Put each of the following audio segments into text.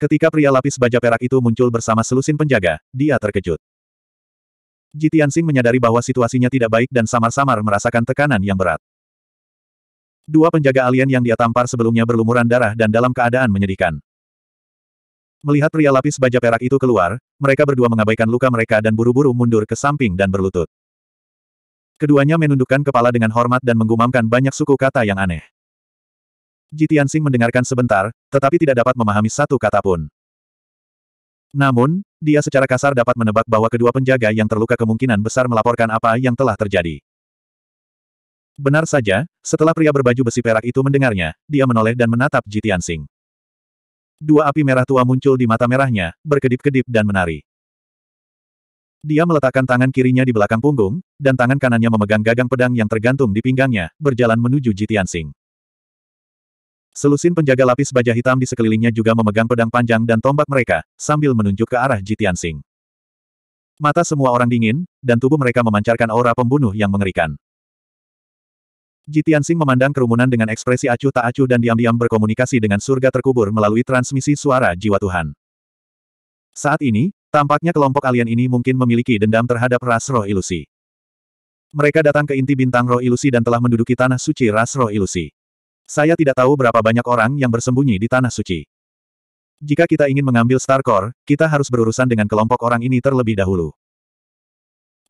Ketika pria lapis baja perak itu muncul bersama selusin penjaga, dia terkejut. Jitiansing menyadari bahwa situasinya tidak baik dan samar-samar merasakan tekanan yang berat. Dua penjaga alien yang dia tampar sebelumnya berlumuran darah dan dalam keadaan menyedihkan. Melihat pria lapis baja perak itu keluar, mereka berdua mengabaikan luka mereka dan buru-buru mundur ke samping dan berlutut. Keduanya menundukkan kepala dengan hormat dan menggumamkan banyak suku kata yang aneh. Jitiansing mendengarkan sebentar, tetapi tidak dapat memahami satu kata pun. Namun, dia secara kasar dapat menebak bahwa kedua penjaga yang terluka kemungkinan besar melaporkan apa yang telah terjadi. Benar saja, setelah pria berbaju besi perak itu mendengarnya, dia menoleh dan menatap Jitiansing. Dua api merah tua muncul di mata merahnya, berkedip-kedip dan menari. Dia meletakkan tangan kirinya di belakang punggung, dan tangan kanannya memegang gagang pedang yang tergantung di pinggangnya, berjalan menuju Jitiansing. Selusin penjaga lapis baja hitam di sekelilingnya juga memegang pedang panjang dan tombak mereka, sambil menunjuk ke arah Jitiansing. Mata semua orang dingin, dan tubuh mereka memancarkan aura pembunuh yang mengerikan. Jitiansing memandang kerumunan dengan ekspresi acuh tak acuh dan diam-diam berkomunikasi dengan surga terkubur melalui transmisi suara jiwa Tuhan. Saat ini, tampaknya kelompok alien ini mungkin memiliki dendam terhadap ras roh ilusi. Mereka datang ke inti bintang roh ilusi dan telah menduduki tanah suci ras roh ilusi. Saya tidak tahu berapa banyak orang yang bersembunyi di Tanah Suci. Jika kita ingin mengambil Star Core, kita harus berurusan dengan kelompok orang ini terlebih dahulu.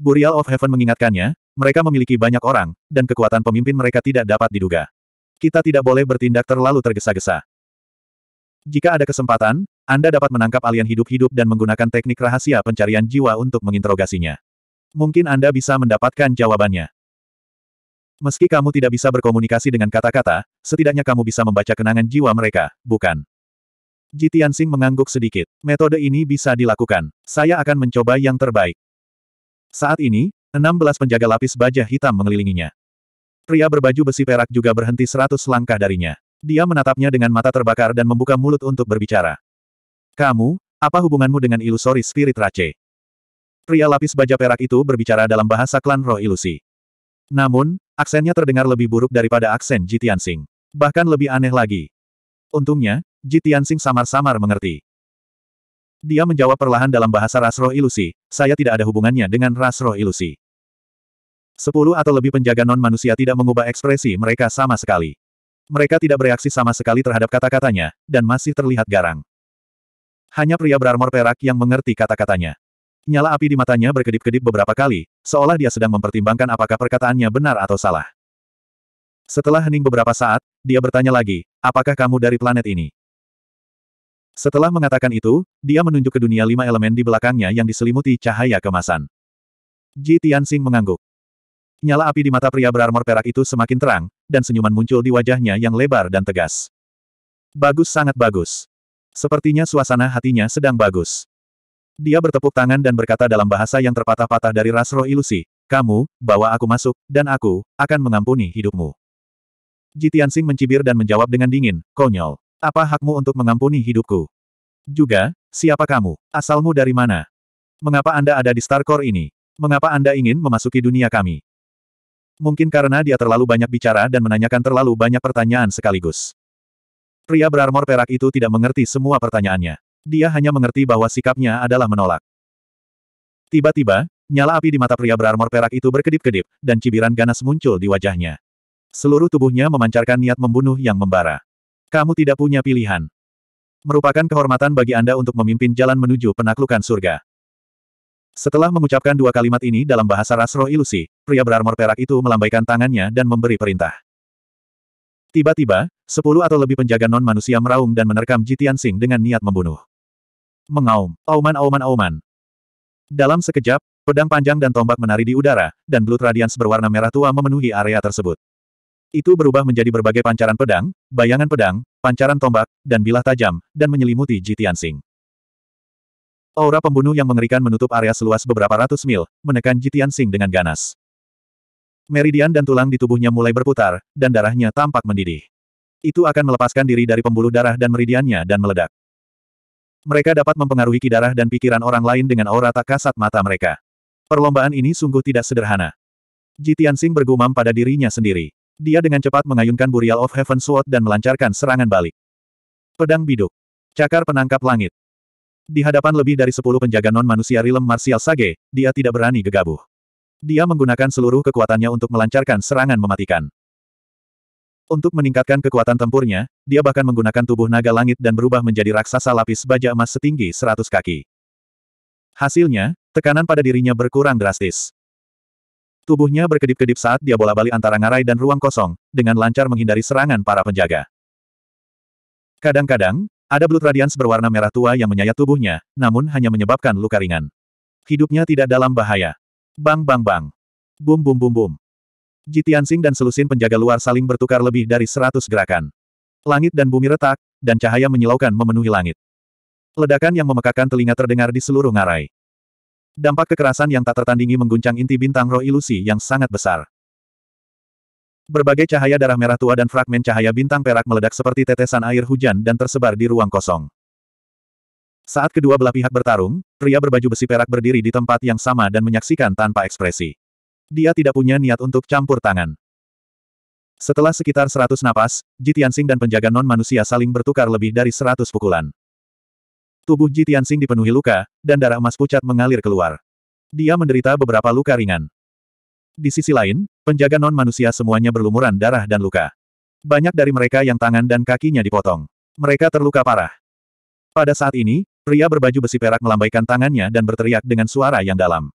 Burial of Heaven mengingatkannya, mereka memiliki banyak orang, dan kekuatan pemimpin mereka tidak dapat diduga. Kita tidak boleh bertindak terlalu tergesa-gesa. Jika ada kesempatan, Anda dapat menangkap alien hidup-hidup dan menggunakan teknik rahasia pencarian jiwa untuk menginterogasinya. Mungkin Anda bisa mendapatkan jawabannya. Meski kamu tidak bisa berkomunikasi dengan kata-kata, setidaknya kamu bisa membaca kenangan jiwa mereka, bukan? Jitiansing mengangguk sedikit. Metode ini bisa dilakukan. Saya akan mencoba yang terbaik. Saat ini, 16 penjaga lapis baja hitam mengelilinginya. Pria berbaju besi perak juga berhenti seratus langkah darinya. Dia menatapnya dengan mata terbakar dan membuka mulut untuk berbicara. Kamu, apa hubunganmu dengan ilusori spirit Rache? Pria lapis baja perak itu berbicara dalam bahasa klan roh ilusi. Namun, aksennya terdengar lebih buruk daripada aksen Jitiansing. Bahkan lebih aneh lagi. Untungnya, Jitiansing samar-samar mengerti. Dia menjawab perlahan dalam bahasa ras roh ilusi, saya tidak ada hubungannya dengan ras roh ilusi. Sepuluh atau lebih penjaga non-manusia tidak mengubah ekspresi mereka sama sekali. Mereka tidak bereaksi sama sekali terhadap kata-katanya, dan masih terlihat garang. Hanya pria berarmor perak yang mengerti kata-katanya. Nyala api di matanya berkedip-kedip beberapa kali, seolah dia sedang mempertimbangkan apakah perkataannya benar atau salah. Setelah hening beberapa saat, dia bertanya lagi, apakah kamu dari planet ini? Setelah mengatakan itu, dia menunjuk ke dunia lima elemen di belakangnya yang diselimuti cahaya kemasan. Ji Tianxing mengangguk. Nyala api di mata pria berarmor perak itu semakin terang, dan senyuman muncul di wajahnya yang lebar dan tegas. Bagus sangat bagus. Sepertinya suasana hatinya sedang bagus. Dia bertepuk tangan dan berkata dalam bahasa yang terpatah-patah dari ras roh ilusi, kamu, bawa aku masuk, dan aku, akan mengampuni hidupmu. Jitiansing mencibir dan menjawab dengan dingin, konyol. Apa hakmu untuk mengampuni hidupku? Juga, siapa kamu? Asalmu dari mana? Mengapa Anda ada di Starcore ini? Mengapa Anda ingin memasuki dunia kami? Mungkin karena dia terlalu banyak bicara dan menanyakan terlalu banyak pertanyaan sekaligus. Pria berarmor perak itu tidak mengerti semua pertanyaannya. Dia hanya mengerti bahwa sikapnya adalah menolak. Tiba-tiba, nyala api di mata pria berarmor perak itu berkedip-kedip, dan cibiran ganas muncul di wajahnya. Seluruh tubuhnya memancarkan niat membunuh yang membara. Kamu tidak punya pilihan. Merupakan kehormatan bagi Anda untuk memimpin jalan menuju penaklukan surga. Setelah mengucapkan dua kalimat ini dalam bahasa ras roh ilusi, pria berarmor perak itu melambaikan tangannya dan memberi perintah. Tiba-tiba, sepuluh atau lebih penjaga non-manusia meraung dan menerkam Jitian Sing dengan niat membunuh mengaum, auman-auman-auman. Dalam sekejap, pedang panjang dan tombak menari di udara, dan blood radiance berwarna merah tua memenuhi area tersebut. Itu berubah menjadi berbagai pancaran pedang, bayangan pedang, pancaran tombak, dan bilah tajam, dan menyelimuti Jitiansing. Aura pembunuh yang mengerikan menutup area seluas beberapa ratus mil, menekan Jitiansing dengan ganas. Meridian dan tulang di tubuhnya mulai berputar, dan darahnya tampak mendidih. Itu akan melepaskan diri dari pembuluh darah dan meridiannya dan meledak. Mereka dapat mempengaruhi kidarah dan pikiran orang lain dengan aura tak kasat mata mereka. Perlombaan ini sungguh tidak sederhana. Jitiansing bergumam pada dirinya sendiri. Dia dengan cepat mengayunkan Burial of Heaven Sword dan melancarkan serangan balik. Pedang biduk. Cakar penangkap langit. Di hadapan lebih dari sepuluh penjaga non-manusia rilem martial sage, dia tidak berani gegabah. Dia menggunakan seluruh kekuatannya untuk melancarkan serangan mematikan. Untuk meningkatkan kekuatan tempurnya, dia bahkan menggunakan tubuh naga langit dan berubah menjadi raksasa lapis baja emas setinggi seratus kaki. Hasilnya, tekanan pada dirinya berkurang drastis. Tubuhnya berkedip-kedip saat dia bola-balik antara ngarai dan ruang kosong, dengan lancar menghindari serangan para penjaga. Kadang-kadang, ada Blood Radiance berwarna merah tua yang menyayat tubuhnya, namun hanya menyebabkan luka ringan. Hidupnya tidak dalam bahaya. Bang bang bang. Bum bum bum bum. Jitiansing dan selusin penjaga luar saling bertukar lebih dari seratus gerakan. Langit dan bumi retak, dan cahaya menyilaukan memenuhi langit. Ledakan yang memekakan telinga terdengar di seluruh ngarai. Dampak kekerasan yang tak tertandingi mengguncang inti bintang roh ilusi yang sangat besar. Berbagai cahaya darah merah tua dan fragmen cahaya bintang perak meledak seperti tetesan air hujan dan tersebar di ruang kosong. Saat kedua belah pihak bertarung, pria berbaju besi perak berdiri di tempat yang sama dan menyaksikan tanpa ekspresi. Dia tidak punya niat untuk campur tangan. Setelah sekitar seratus napas, Jitiansing dan penjaga non-manusia saling bertukar lebih dari seratus pukulan. Tubuh Jitiansing dipenuhi luka, dan darah emas pucat mengalir keluar. Dia menderita beberapa luka ringan. Di sisi lain, penjaga non-manusia semuanya berlumuran darah dan luka. Banyak dari mereka yang tangan dan kakinya dipotong. Mereka terluka parah. Pada saat ini, pria berbaju besi perak melambaikan tangannya dan berteriak dengan suara yang dalam.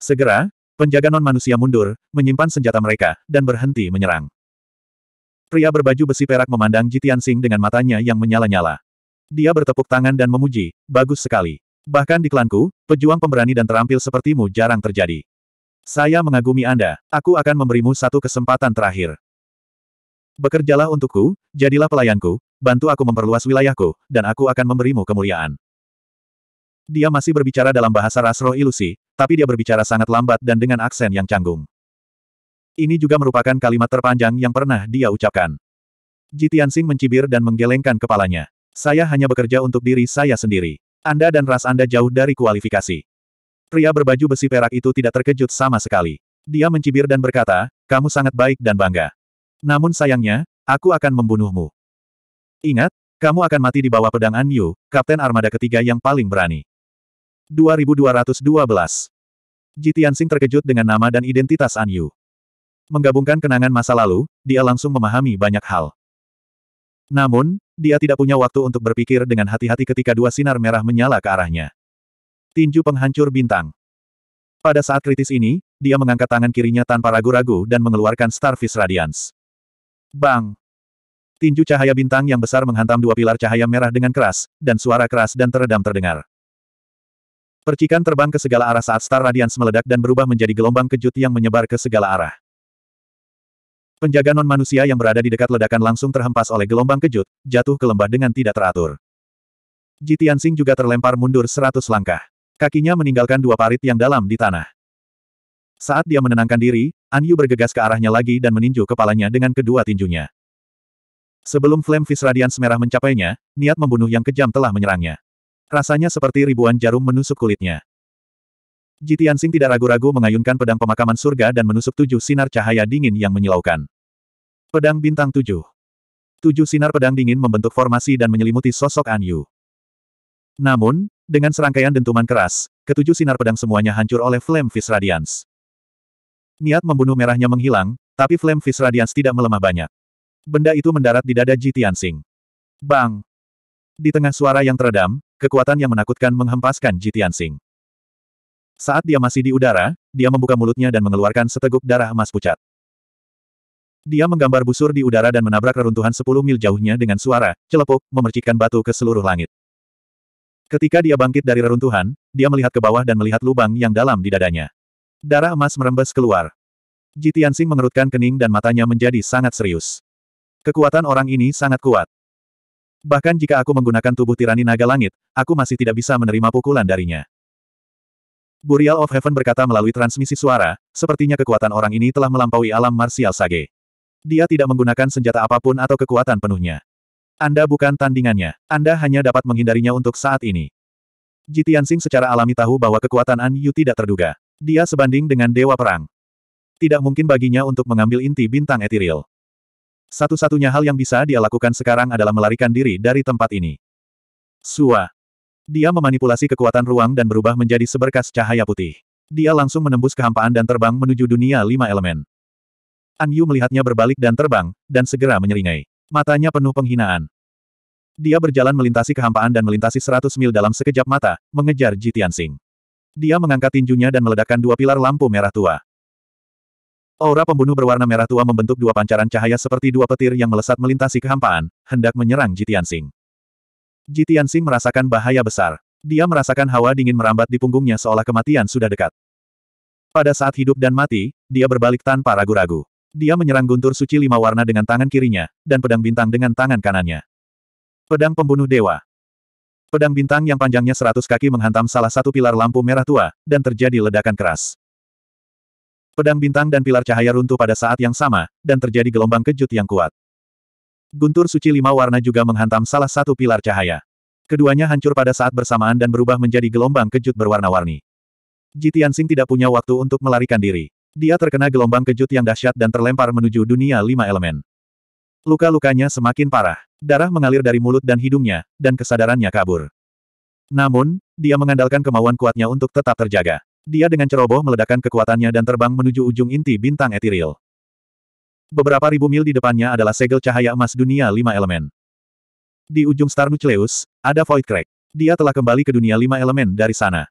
Segera, penjaga non-manusia mundur, menyimpan senjata mereka, dan berhenti menyerang. Pria berbaju besi perak memandang Jitian Sing dengan matanya yang menyala-nyala. Dia bertepuk tangan dan memuji, bagus sekali. Bahkan di klanku, pejuang pemberani dan terampil sepertimu jarang terjadi. Saya mengagumi Anda, aku akan memberimu satu kesempatan terakhir. Bekerjalah untukku, jadilah pelayanku, bantu aku memperluas wilayahku, dan aku akan memberimu kemuliaan. Dia masih berbicara dalam bahasa ras roh ilusi, tapi dia berbicara sangat lambat dan dengan aksen yang canggung. Ini juga merupakan kalimat terpanjang yang pernah dia ucapkan. Jitiansing mencibir dan menggelengkan kepalanya. Saya hanya bekerja untuk diri saya sendiri. Anda dan ras Anda jauh dari kualifikasi. Pria berbaju besi perak itu tidak terkejut sama sekali. Dia mencibir dan berkata, kamu sangat baik dan bangga. Namun sayangnya, aku akan membunuhmu. Ingat, kamu akan mati di bawah pedang An Yu, kapten armada ketiga yang paling berani. 2212 Jitiansing terkejut dengan nama dan identitas An Yu. Menggabungkan kenangan masa lalu, dia langsung memahami banyak hal. Namun, dia tidak punya waktu untuk berpikir dengan hati-hati ketika dua sinar merah menyala ke arahnya. Tinju penghancur bintang. Pada saat kritis ini, dia mengangkat tangan kirinya tanpa ragu-ragu dan mengeluarkan Starfish Radiance. Bang! Tinju cahaya bintang yang besar menghantam dua pilar cahaya merah dengan keras, dan suara keras dan teredam terdengar. Percikan terbang ke segala arah saat Star Radiance meledak dan berubah menjadi gelombang kejut yang menyebar ke segala arah. Penjaga non-manusia yang berada di dekat ledakan langsung terhempas oleh gelombang kejut, jatuh ke lembah dengan tidak teratur. Jitiansing juga terlempar mundur seratus langkah. Kakinya meninggalkan dua parit yang dalam di tanah. Saat dia menenangkan diri, Anyu bergegas ke arahnya lagi dan meninju kepalanya dengan kedua tinjunya. Sebelum Flame Fish Radiance merah mencapainya, niat membunuh yang kejam telah menyerangnya. Rasanya seperti ribuan jarum menusuk kulitnya. Jitiansing tidak ragu-ragu mengayunkan pedang pemakaman surga dan menusuk tujuh sinar cahaya dingin yang menyilaukan. Pedang bintang tujuh. Tujuh sinar pedang dingin membentuk formasi dan menyelimuti sosok Anyu. Namun, dengan serangkaian dentuman keras, ketujuh sinar pedang semuanya hancur oleh Flame Fish Radiance. Niat membunuh merahnya menghilang, tapi Flame Fish Radiance tidak melemah banyak. Benda itu mendarat di dada Ji Tianxing. Bang! Di tengah suara yang teredam, kekuatan yang menakutkan menghempaskan Ji Tianxing. Saat dia masih di udara, dia membuka mulutnya dan mengeluarkan seteguk darah emas pucat. Dia menggambar busur di udara dan menabrak reruntuhan 10 mil jauhnya dengan suara, celepuk, memercikkan batu ke seluruh langit. Ketika dia bangkit dari reruntuhan, dia melihat ke bawah dan melihat lubang yang dalam di dadanya. Darah emas merembes keluar. Jitiansing mengerutkan kening dan matanya menjadi sangat serius. Kekuatan orang ini sangat kuat. Bahkan jika aku menggunakan tubuh tirani naga langit, aku masih tidak bisa menerima pukulan darinya. Burial of Heaven berkata melalui transmisi suara, sepertinya kekuatan orang ini telah melampaui alam martial sage. Dia tidak menggunakan senjata apa pun atau kekuatan penuhnya. Anda bukan tandingannya. Anda hanya dapat menghindarinya untuk saat ini. Jitiansing secara alami tahu bahwa kekuatan An Yu tidak terduga. Dia sebanding dengan dewa perang. Tidak mungkin baginya untuk mengambil inti bintang etiril. Satu-satunya hal yang bisa dia lakukan sekarang adalah melarikan diri dari tempat ini. Sua. Dia memanipulasi kekuatan ruang dan berubah menjadi seberkas cahaya putih. Dia langsung menembus kehampaan dan terbang menuju dunia lima elemen. An Yu melihatnya berbalik dan terbang, dan segera menyeringai. Matanya penuh penghinaan. Dia berjalan melintasi kehampaan dan melintasi seratus mil dalam sekejap mata, mengejar Ji Tianxing. Dia mengangkat tinjunya dan meledakkan dua pilar lampu merah tua. Aura pembunuh berwarna merah tua membentuk dua pancaran cahaya seperti dua petir yang melesat melintasi kehampaan, hendak menyerang Jitiansing. Jitiansing merasakan bahaya besar. Dia merasakan hawa dingin merambat di punggungnya seolah kematian sudah dekat. Pada saat hidup dan mati, dia berbalik tanpa ragu-ragu. Dia menyerang guntur suci lima warna dengan tangan kirinya, dan pedang bintang dengan tangan kanannya. Pedang pembunuh dewa. Pedang bintang yang panjangnya seratus kaki menghantam salah satu pilar lampu merah tua, dan terjadi ledakan keras. Pedang bintang dan pilar cahaya runtuh pada saat yang sama, dan terjadi gelombang kejut yang kuat. Guntur suci lima warna juga menghantam salah satu pilar cahaya. Keduanya hancur pada saat bersamaan dan berubah menjadi gelombang kejut berwarna-warni. Jitiansing tidak punya waktu untuk melarikan diri. Dia terkena gelombang kejut yang dahsyat dan terlempar menuju dunia lima elemen. Luka-lukanya semakin parah. Darah mengalir dari mulut dan hidungnya, dan kesadarannya kabur. Namun, dia mengandalkan kemauan kuatnya untuk tetap terjaga. Dia dengan ceroboh meledakkan kekuatannya dan terbang menuju ujung inti bintang etiril. Beberapa ribu mil di depannya adalah segel cahaya emas dunia lima elemen. Di ujung Star Nucleus, ada Void Crack. Dia telah kembali ke dunia lima elemen dari sana.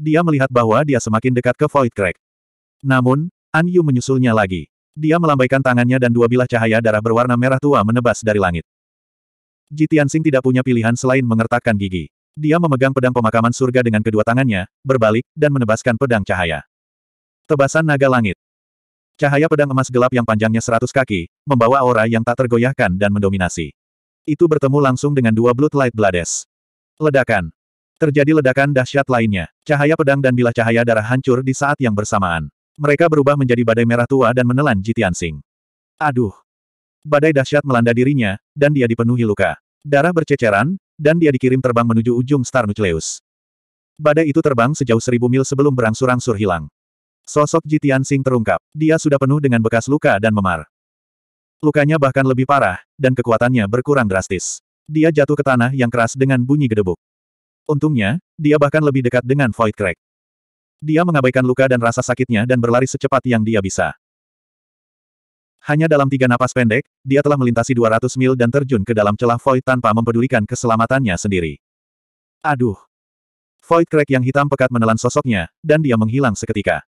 Dia melihat bahwa dia semakin dekat ke Void Crack. Namun, An Yu menyusulnya lagi. Dia melambaikan tangannya dan dua bilah cahaya darah berwarna merah tua menebas dari langit. Jitiansing tidak punya pilihan selain mengertakkan gigi. Dia memegang pedang pemakaman surga dengan kedua tangannya, berbalik, dan menebaskan pedang cahaya. Tebasan naga langit. Cahaya pedang emas gelap yang panjangnya seratus kaki, membawa aura yang tak tergoyahkan dan mendominasi. Itu bertemu langsung dengan dua Bloodlight Blades. Ledakan. Terjadi ledakan dahsyat lainnya. Cahaya pedang dan bilah cahaya darah hancur di saat yang bersamaan. Mereka berubah menjadi badai merah tua dan menelan Jitiansing. Aduh. Badai dahsyat melanda dirinya, dan dia dipenuhi luka. Darah berceceran, dan dia dikirim terbang menuju ujung Star Nucleus. Badai itu terbang sejauh seribu mil sebelum berangsur-angsur hilang. Sosok Jitian Sing terungkap. Dia sudah penuh dengan bekas luka dan memar. Lukanya bahkan lebih parah, dan kekuatannya berkurang drastis. Dia jatuh ke tanah yang keras dengan bunyi gedebuk. Untungnya, dia bahkan lebih dekat dengan Void Crack. Dia mengabaikan luka dan rasa sakitnya dan berlari secepat yang dia bisa. Hanya dalam tiga napas pendek, dia telah melintasi 200 mil dan terjun ke dalam celah Void tanpa mempedulikan keselamatannya sendiri. Aduh! Void Crack yang hitam pekat menelan sosoknya, dan dia menghilang seketika.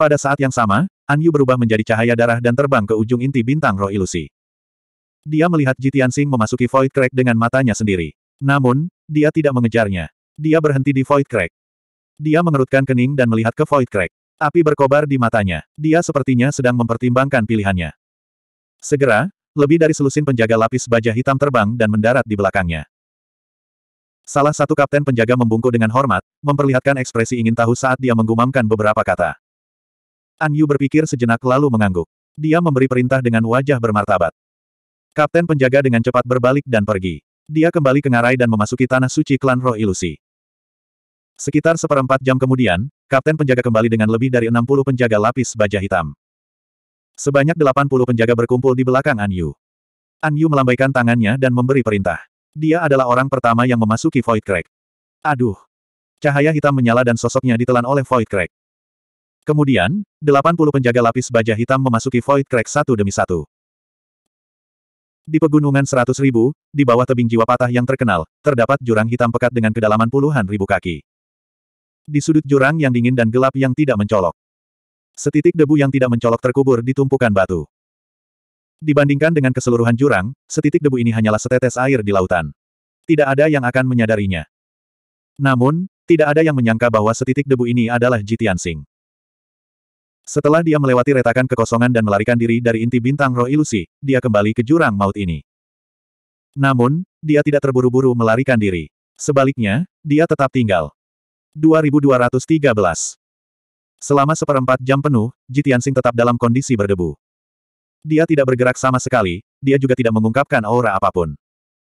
Pada saat yang sama, Anyu berubah menjadi cahaya darah dan terbang ke ujung inti bintang roh ilusi. Dia melihat Jitiansing memasuki Void Crack dengan matanya sendiri. Namun, dia tidak mengejarnya. Dia berhenti di Void Crack. Dia mengerutkan kening dan melihat ke Void Crack. Api berkobar di matanya. Dia sepertinya sedang mempertimbangkan pilihannya. Segera, lebih dari selusin penjaga lapis baja hitam terbang dan mendarat di belakangnya. Salah satu kapten penjaga membungkuk dengan hormat, memperlihatkan ekspresi ingin tahu saat dia menggumamkan beberapa kata. An Yu berpikir sejenak lalu mengangguk. Dia memberi perintah dengan wajah bermartabat. Kapten penjaga dengan cepat berbalik dan pergi. Dia kembali ke ngarai dan memasuki tanah suci klan roh ilusi. Sekitar seperempat jam kemudian, Kapten penjaga kembali dengan lebih dari 60 penjaga lapis baja hitam. Sebanyak 80 penjaga berkumpul di belakang An Yu. An Yu melambaikan tangannya dan memberi perintah. Dia adalah orang pertama yang memasuki Void Crack. Aduh! Cahaya hitam menyala dan sosoknya ditelan oleh Void Crack. Kemudian, 80 penjaga lapis baja hitam memasuki Void Crack satu demi satu. Di pegunungan seratus ribu, di bawah tebing jiwa patah yang terkenal, terdapat jurang hitam pekat dengan kedalaman puluhan ribu kaki. Di sudut jurang yang dingin dan gelap yang tidak mencolok. Setitik debu yang tidak mencolok terkubur di tumpukan batu. Dibandingkan dengan keseluruhan jurang, setitik debu ini hanyalah setetes air di lautan. Tidak ada yang akan menyadarinya. Namun, tidak ada yang menyangka bahwa setitik debu ini adalah Jitian Sing. Setelah dia melewati retakan kekosongan dan melarikan diri dari inti bintang roh ilusi, dia kembali ke jurang maut ini. Namun, dia tidak terburu-buru melarikan diri. Sebaliknya, dia tetap tinggal. 2213. Selama seperempat jam penuh, Jitiansing tetap dalam kondisi berdebu. Dia tidak bergerak sama sekali, dia juga tidak mengungkapkan aura apa pun.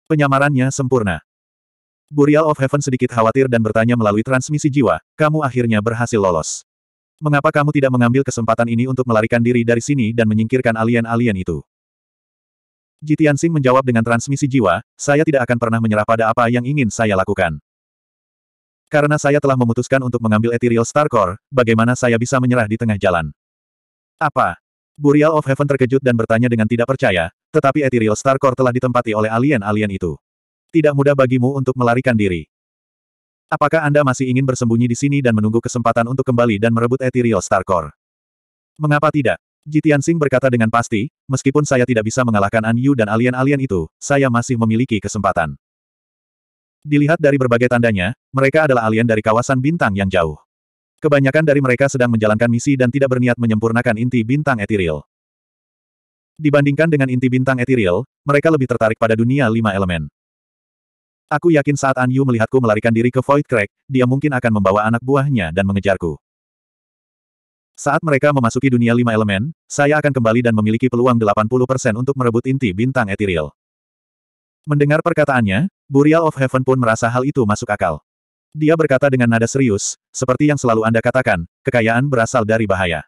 Penyamarannya sempurna. Burial of Heaven sedikit khawatir dan bertanya melalui transmisi jiwa, kamu akhirnya berhasil lolos. Mengapa kamu tidak mengambil kesempatan ini untuk melarikan diri dari sini dan menyingkirkan alien-alien itu? Jitiansing menjawab dengan transmisi jiwa, saya tidak akan pernah menyerah pada apa yang ingin saya lakukan. Karena saya telah memutuskan untuk mengambil Ethereal Star Core, bagaimana saya bisa menyerah di tengah jalan? Apa? Burial of Heaven terkejut dan bertanya dengan tidak percaya, tetapi Ethereal Star Core telah ditempati oleh alien-alien itu. Tidak mudah bagimu untuk melarikan diri. Apakah Anda masih ingin bersembunyi di sini dan menunggu kesempatan untuk kembali dan merebut Ethereal Star Core? Mengapa tidak? Jitian Sing berkata dengan pasti, meskipun saya tidak bisa mengalahkan An Yu dan alien-alien itu, saya masih memiliki kesempatan. Dilihat dari berbagai tandanya, mereka adalah alien dari kawasan bintang yang jauh. Kebanyakan dari mereka sedang menjalankan misi dan tidak berniat menyempurnakan inti bintang etiril. Dibandingkan dengan inti bintang etiril, mereka lebih tertarik pada dunia lima elemen. Aku yakin saat An Yu melihatku melarikan diri ke Void Crack, dia mungkin akan membawa anak buahnya dan mengejarku. Saat mereka memasuki dunia lima elemen, saya akan kembali dan memiliki peluang 80% untuk merebut inti bintang etiril. Mendengar perkataannya, Burial of Heaven pun merasa hal itu masuk akal. Dia berkata dengan nada serius, seperti yang selalu Anda katakan, kekayaan berasal dari bahaya.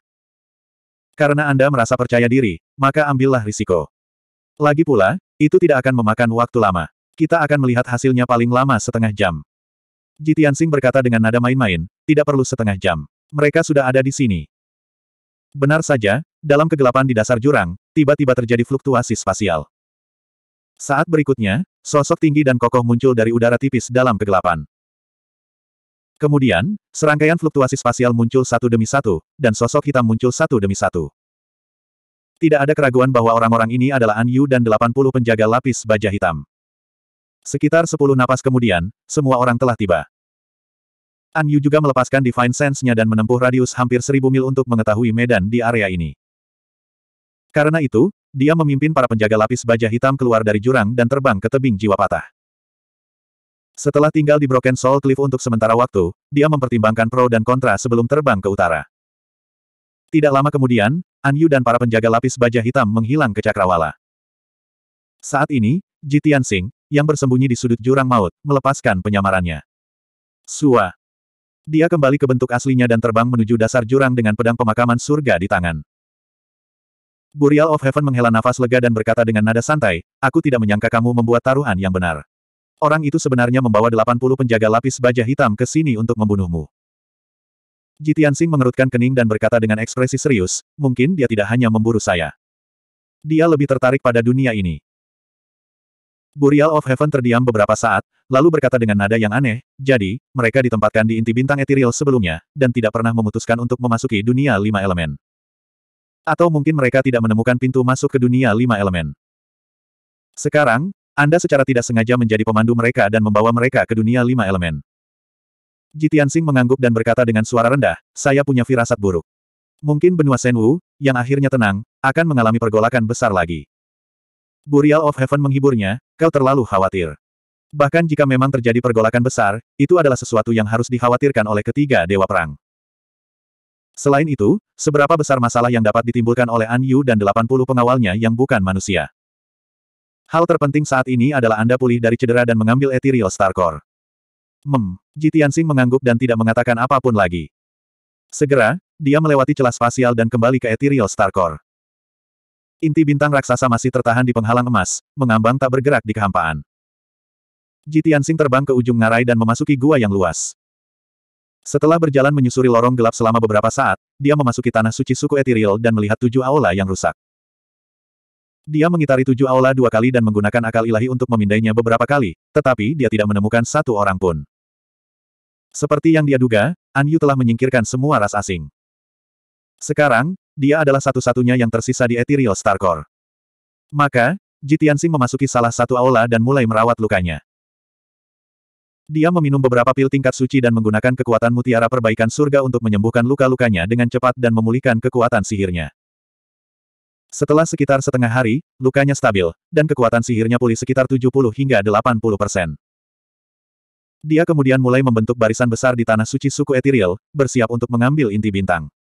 Karena Anda merasa percaya diri, maka ambillah risiko. Lagi pula, itu tidak akan memakan waktu lama. Kita akan melihat hasilnya paling lama setengah jam. Jitiansing berkata dengan nada main-main, tidak perlu setengah jam. Mereka sudah ada di sini. Benar saja, dalam kegelapan di dasar jurang, tiba-tiba terjadi fluktuasi spasial. Saat berikutnya, sosok tinggi dan kokoh muncul dari udara tipis dalam kegelapan. Kemudian, serangkaian fluktuasi spasial muncul satu demi satu, dan sosok hitam muncul satu demi satu. Tidak ada keraguan bahwa orang-orang ini adalah An Yu dan 80 penjaga lapis baja hitam. Sekitar 10 napas kemudian, semua orang telah tiba. An Yu juga melepaskan Divine Sense-nya dan menempuh radius hampir seribu mil untuk mengetahui medan di area ini. Karena itu, dia memimpin para penjaga lapis baja hitam keluar dari jurang dan terbang ke tebing jiwa patah. Setelah tinggal di Broken Soul Cliff untuk sementara waktu, dia mempertimbangkan pro dan kontra sebelum terbang ke utara. Tidak lama kemudian, An Yu dan para penjaga lapis baja hitam menghilang ke cakrawala. Saat ini, Jitian Sing, yang bersembunyi di sudut jurang maut, melepaskan penyamarannya. Sua. Dia kembali ke bentuk aslinya dan terbang menuju dasar jurang dengan pedang pemakaman surga di tangan. Burial of Heaven menghela nafas lega dan berkata dengan nada santai, aku tidak menyangka kamu membuat taruhan yang benar. Orang itu sebenarnya membawa 80 penjaga lapis baja hitam ke sini untuk membunuhmu. Jitiansing mengerutkan kening dan berkata dengan ekspresi serius, mungkin dia tidak hanya memburu saya. Dia lebih tertarik pada dunia ini. Burial of Heaven terdiam beberapa saat, lalu berkata dengan nada yang aneh, jadi, mereka ditempatkan di inti bintang etiril sebelumnya, dan tidak pernah memutuskan untuk memasuki dunia lima elemen. Atau mungkin mereka tidak menemukan pintu masuk ke dunia lima elemen. Sekarang, Anda secara tidak sengaja menjadi pemandu mereka dan membawa mereka ke dunia lima elemen. Jitiansing mengangguk dan berkata dengan suara rendah, saya punya firasat buruk. Mungkin benua Senwu, yang akhirnya tenang, akan mengalami pergolakan besar lagi. Burial of Heaven menghiburnya, kau terlalu khawatir. Bahkan jika memang terjadi pergolakan besar, itu adalah sesuatu yang harus dikhawatirkan oleh ketiga dewa perang. Selain itu, seberapa besar masalah yang dapat ditimbulkan oleh An Yu dan 80 pengawalnya yang bukan manusia. Hal terpenting saat ini adalah Anda pulih dari cedera dan mengambil Ethereal Star Core. Mem, Jitiansing mengangguk dan tidak mengatakan apa pun lagi. Segera, dia melewati celah spasial dan kembali ke Ethereal Star Core. Inti bintang raksasa masih tertahan di penghalang emas, mengambang tak bergerak di kehampaan. Jitiansing terbang ke ujung ngarai dan memasuki gua yang luas. Setelah berjalan menyusuri lorong gelap selama beberapa saat, dia memasuki tanah suci suku Ethereal dan melihat tujuh aula yang rusak. Dia mengitari tujuh aula dua kali dan menggunakan akal ilahi untuk memindainya beberapa kali, tetapi dia tidak menemukan satu orang pun. Seperti yang dia duga, Anyu telah menyingkirkan semua ras asing. Sekarang, dia adalah satu-satunya yang tersisa di Ethereal Star Core. Maka, Jitiansing memasuki salah satu aula dan mulai merawat lukanya. Dia meminum beberapa pil tingkat suci dan menggunakan kekuatan mutiara perbaikan surga untuk menyembuhkan luka-lukanya dengan cepat dan memulihkan kekuatan sihirnya. Setelah sekitar setengah hari, lukanya stabil, dan kekuatan sihirnya pulih sekitar 70 hingga 80 persen. Dia kemudian mulai membentuk barisan besar di tanah suci suku Ethereal, bersiap untuk mengambil inti bintang.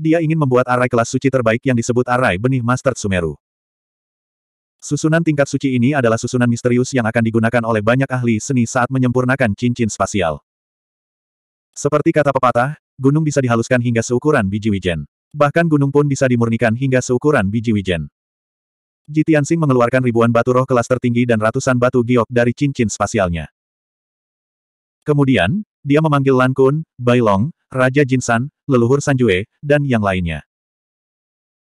Dia ingin membuat arai kelas suci terbaik yang disebut arai benih Master Sumeru. Susunan tingkat suci ini adalah susunan misterius yang akan digunakan oleh banyak ahli seni saat menyempurnakan cincin spasial. Seperti kata pepatah, gunung bisa dihaluskan hingga seukuran biji wijen. Bahkan gunung pun bisa dimurnikan hingga seukuran biji wijen. Jitiansing mengeluarkan ribuan batu roh kelas tertinggi dan ratusan batu giok dari cincin spasialnya. Kemudian, dia memanggil Lan Kun, Bai Long, Raja Jinsan, leluhur Sanjue, dan yang lainnya.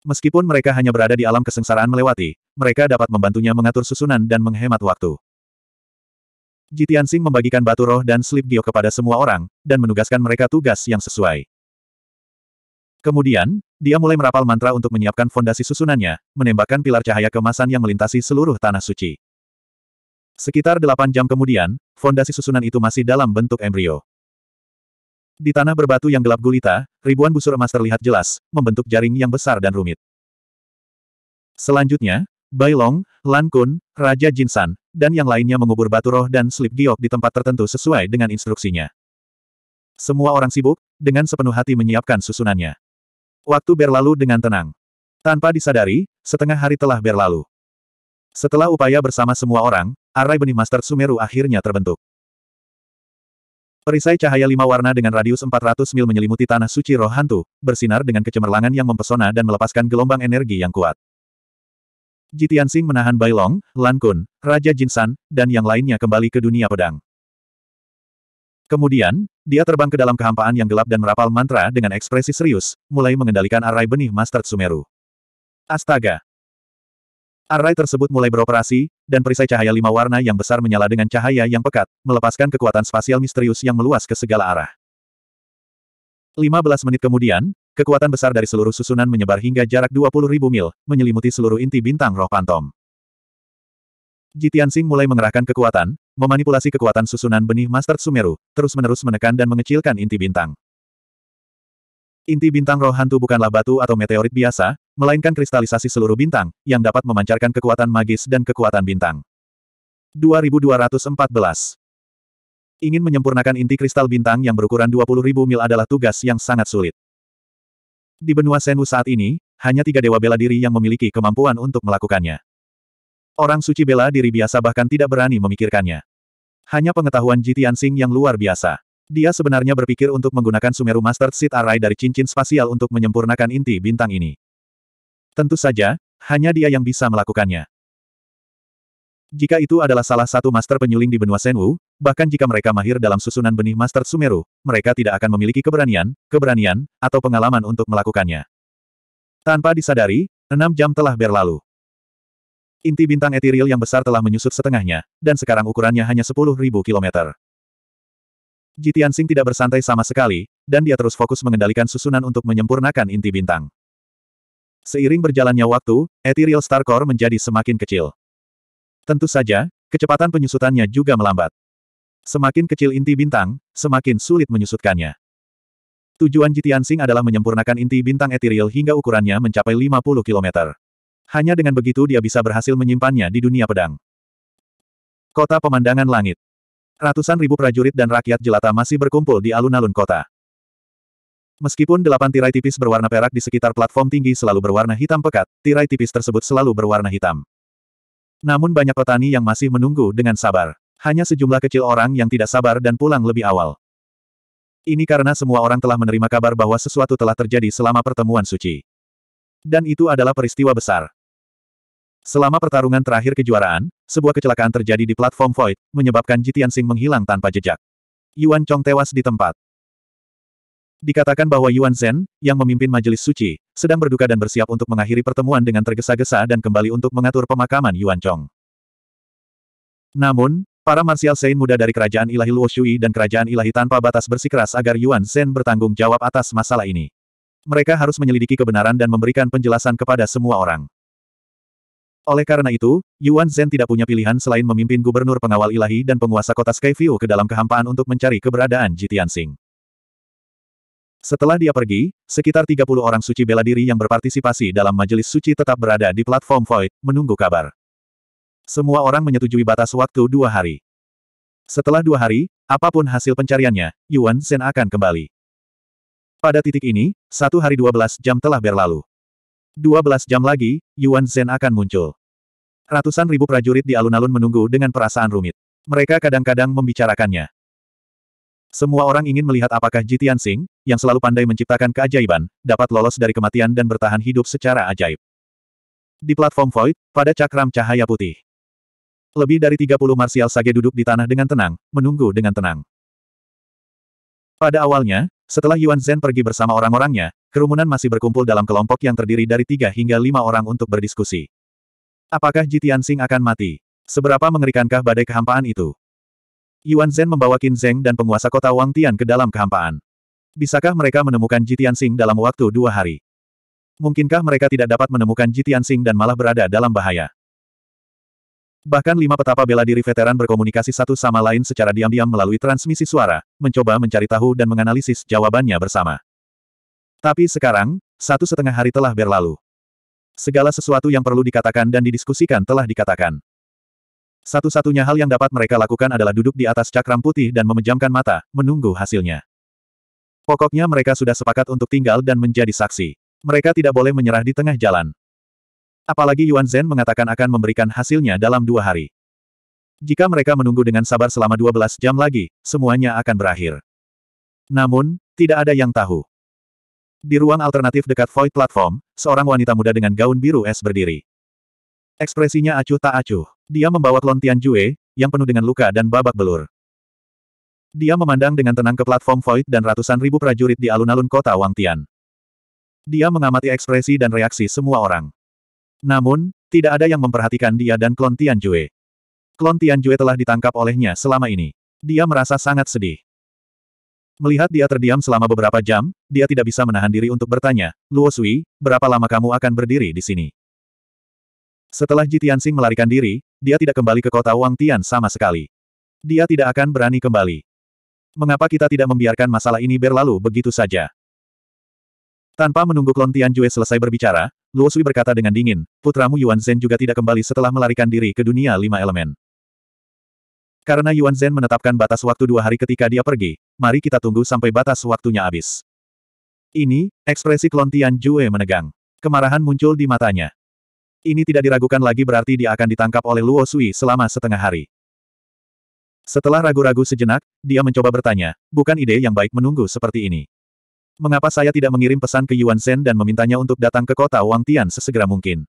Meskipun mereka hanya berada di alam kesengsaraan melewati, mereka dapat membantunya mengatur susunan dan menghemat waktu. Jitiansing membagikan batu roh dan slip giok kepada semua orang, dan menugaskan mereka tugas yang sesuai. Kemudian, dia mulai merapal mantra untuk menyiapkan fondasi susunannya, menembakkan pilar cahaya kemasan yang melintasi seluruh tanah suci. Sekitar delapan jam kemudian, fondasi susunan itu masih dalam bentuk embrio. Di tanah berbatu yang gelap gulita, ribuan busur emas terlihat jelas, membentuk jaring yang besar dan rumit. Selanjutnya, Bai Long, Lan Kun, Raja Jinsan, dan yang lainnya mengubur batu roh dan slip giok di tempat tertentu sesuai dengan instruksinya. Semua orang sibuk, dengan sepenuh hati menyiapkan susunannya. Waktu berlalu dengan tenang. Tanpa disadari, setengah hari telah berlalu. Setelah upaya bersama semua orang, arai benih Master Sumeru akhirnya terbentuk. Perisai cahaya lima warna dengan radius 400 mil menyelimuti tanah suci roh hantu, bersinar dengan kecemerlangan yang mempesona dan melepaskan gelombang energi yang kuat. Jitiansing menahan Bailong, Lan Kun, Raja Jinsan, dan yang lainnya kembali ke dunia pedang. Kemudian, dia terbang ke dalam kehampaan yang gelap dan merapal mantra dengan ekspresi serius, mulai mengendalikan arai benih Master Sumeru. Astaga! Arai tersebut mulai beroperasi, dan perisai cahaya lima warna yang besar menyala dengan cahaya yang pekat, melepaskan kekuatan spasial misterius yang meluas ke segala arah. 15 menit kemudian, kekuatan besar dari seluruh susunan menyebar hingga jarak 20.000 mil, menyelimuti seluruh inti bintang roh pantom. Jitiansing mulai mengerahkan kekuatan, memanipulasi kekuatan susunan benih Master Sumeru, terus-menerus menekan dan mengecilkan inti bintang. Inti bintang roh hantu bukanlah batu atau meteorit biasa, melainkan kristalisasi seluruh bintang, yang dapat memancarkan kekuatan magis dan kekuatan bintang. 2214 Ingin menyempurnakan inti kristal bintang yang berukuran 20.000 mil adalah tugas yang sangat sulit. Di benua Senwu saat ini, hanya tiga dewa bela diri yang memiliki kemampuan untuk melakukannya. Orang suci bela diri biasa bahkan tidak berani memikirkannya. Hanya pengetahuan Jitiansing yang luar biasa. Dia sebenarnya berpikir untuk menggunakan Sumeru Master Seed Array dari cincin spasial untuk menyempurnakan inti bintang ini. Tentu saja, hanya dia yang bisa melakukannya. Jika itu adalah salah satu master penyuling di benua Senwu, bahkan jika mereka mahir dalam susunan benih Master Sumeru, mereka tidak akan memiliki keberanian, keberanian, atau pengalaman untuk melakukannya. Tanpa disadari, enam jam telah berlalu. Inti bintang etiril yang besar telah menyusut setengahnya, dan sekarang ukurannya hanya 10.000 km. Jitiansing tidak bersantai sama sekali, dan dia terus fokus mengendalikan susunan untuk menyempurnakan inti bintang. Seiring berjalannya waktu, etiril star core menjadi semakin kecil. Tentu saja, kecepatan penyusutannya juga melambat. Semakin kecil inti bintang, semakin sulit menyusutkannya. Tujuan Jitiansing adalah menyempurnakan inti bintang etiril hingga ukurannya mencapai 50 km. Hanya dengan begitu dia bisa berhasil menyimpannya di dunia pedang. Kota Pemandangan Langit Ratusan ribu prajurit dan rakyat jelata masih berkumpul di alun-alun kota. Meskipun delapan tirai tipis berwarna perak di sekitar platform tinggi selalu berwarna hitam pekat, tirai tipis tersebut selalu berwarna hitam. Namun banyak petani yang masih menunggu dengan sabar. Hanya sejumlah kecil orang yang tidak sabar dan pulang lebih awal. Ini karena semua orang telah menerima kabar bahwa sesuatu telah terjadi selama pertemuan suci. Dan itu adalah peristiwa besar. Selama pertarungan terakhir kejuaraan, sebuah kecelakaan terjadi di platform Void, menyebabkan Jitiansing menghilang tanpa jejak. Yuan Chong tewas di tempat. Dikatakan bahwa Yuan Zhen, yang memimpin majelis suci, sedang berduka dan bersiap untuk mengakhiri pertemuan dengan tergesa-gesa dan kembali untuk mengatur pemakaman Yuan Chong. Namun, para martial saint muda dari kerajaan ilahi Luo Shui dan kerajaan ilahi tanpa batas bersikeras agar Yuan Zhen bertanggung jawab atas masalah ini. Mereka harus menyelidiki kebenaran dan memberikan penjelasan kepada semua orang. Oleh karena itu, Yuan Zhen tidak punya pilihan selain memimpin gubernur pengawal ilahi dan penguasa kota Skyview ke dalam kehampaan untuk mencari keberadaan Jitiansing. Setelah dia pergi, sekitar 30 orang suci bela diri yang berpartisipasi dalam majelis suci tetap berada di platform Void, menunggu kabar. Semua orang menyetujui batas waktu dua hari. Setelah dua hari, apa pun hasil pencariannya, Yuan Zhen akan kembali. Pada titik ini, satu hari 12 jam telah berlalu. 12 jam lagi, Yuan Zhen akan muncul. Ratusan ribu prajurit di alun-alun menunggu dengan perasaan rumit. Mereka kadang-kadang membicarakannya. Semua orang ingin melihat apakah Jitian Sing, yang selalu pandai menciptakan keajaiban, dapat lolos dari kematian dan bertahan hidup secara ajaib. Di platform Void, pada cakram cahaya putih. Lebih dari 30 martial sage duduk di tanah dengan tenang, menunggu dengan tenang. Pada awalnya, setelah Yuan Zhen pergi bersama orang-orangnya, kerumunan masih berkumpul dalam kelompok yang terdiri dari tiga hingga lima orang untuk berdiskusi. Apakah Jitian Sing akan mati? Seberapa mengerikankah badai kehampaan itu? Yuan Zhen membawa Qin Zheng dan penguasa kota Wang Tian ke dalam kehampaan. Bisakah mereka menemukan Jitian Sing dalam waktu dua hari? Mungkinkah mereka tidak dapat menemukan Jitian Sing dan malah berada dalam bahaya? Bahkan lima petapa bela diri veteran berkomunikasi satu sama lain secara diam-diam melalui transmisi suara, mencoba mencari tahu dan menganalisis jawabannya bersama. Tapi sekarang, satu setengah hari telah berlalu. Segala sesuatu yang perlu dikatakan dan didiskusikan telah dikatakan. Satu-satunya hal yang dapat mereka lakukan adalah duduk di atas cakram putih dan memejamkan mata, menunggu hasilnya. Pokoknya mereka sudah sepakat untuk tinggal dan menjadi saksi. Mereka tidak boleh menyerah di tengah jalan. Apalagi Yuan Zhen mengatakan akan memberikan hasilnya dalam dua hari. Jika mereka menunggu dengan sabar selama 12 jam lagi, semuanya akan berakhir. Namun, tidak ada yang tahu. Di ruang alternatif dekat Void Platform, seorang wanita muda dengan gaun biru es berdiri. Ekspresinya acuh tak acuh. Dia membawa klon Tian Jue, yang penuh dengan luka dan babak belur. Dia memandang dengan tenang ke platform Void dan ratusan ribu prajurit di alun-alun kota Wang Tian. Dia mengamati ekspresi dan reaksi semua orang. Namun, tidak ada yang memperhatikan dia dan klon Tian Jue. Klon Tian Jue telah ditangkap olehnya selama ini. Dia merasa sangat sedih. Melihat dia terdiam selama beberapa jam, dia tidak bisa menahan diri untuk bertanya, Luo Sui, berapa lama kamu akan berdiri di sini? Setelah Ji Tianxing melarikan diri, dia tidak kembali ke kota Wang Tian sama sekali. Dia tidak akan berani kembali. Mengapa kita tidak membiarkan masalah ini berlalu begitu saja? Tanpa menunggu klon Tian Jue selesai berbicara, Luo Sui berkata dengan dingin, putramu Yuan Zhen juga tidak kembali setelah melarikan diri ke dunia lima elemen. Karena Yuan Zhen menetapkan batas waktu dua hari ketika dia pergi, mari kita tunggu sampai batas waktunya habis. Ini, ekspresi klon Tian Jue menegang. Kemarahan muncul di matanya. Ini tidak diragukan lagi berarti dia akan ditangkap oleh Luo Sui selama setengah hari. Setelah ragu-ragu sejenak, dia mencoba bertanya, bukan ide yang baik menunggu seperti ini. Mengapa saya tidak mengirim pesan ke Yuan Zhen dan memintanya untuk datang ke kota Wang Tian sesegera mungkin?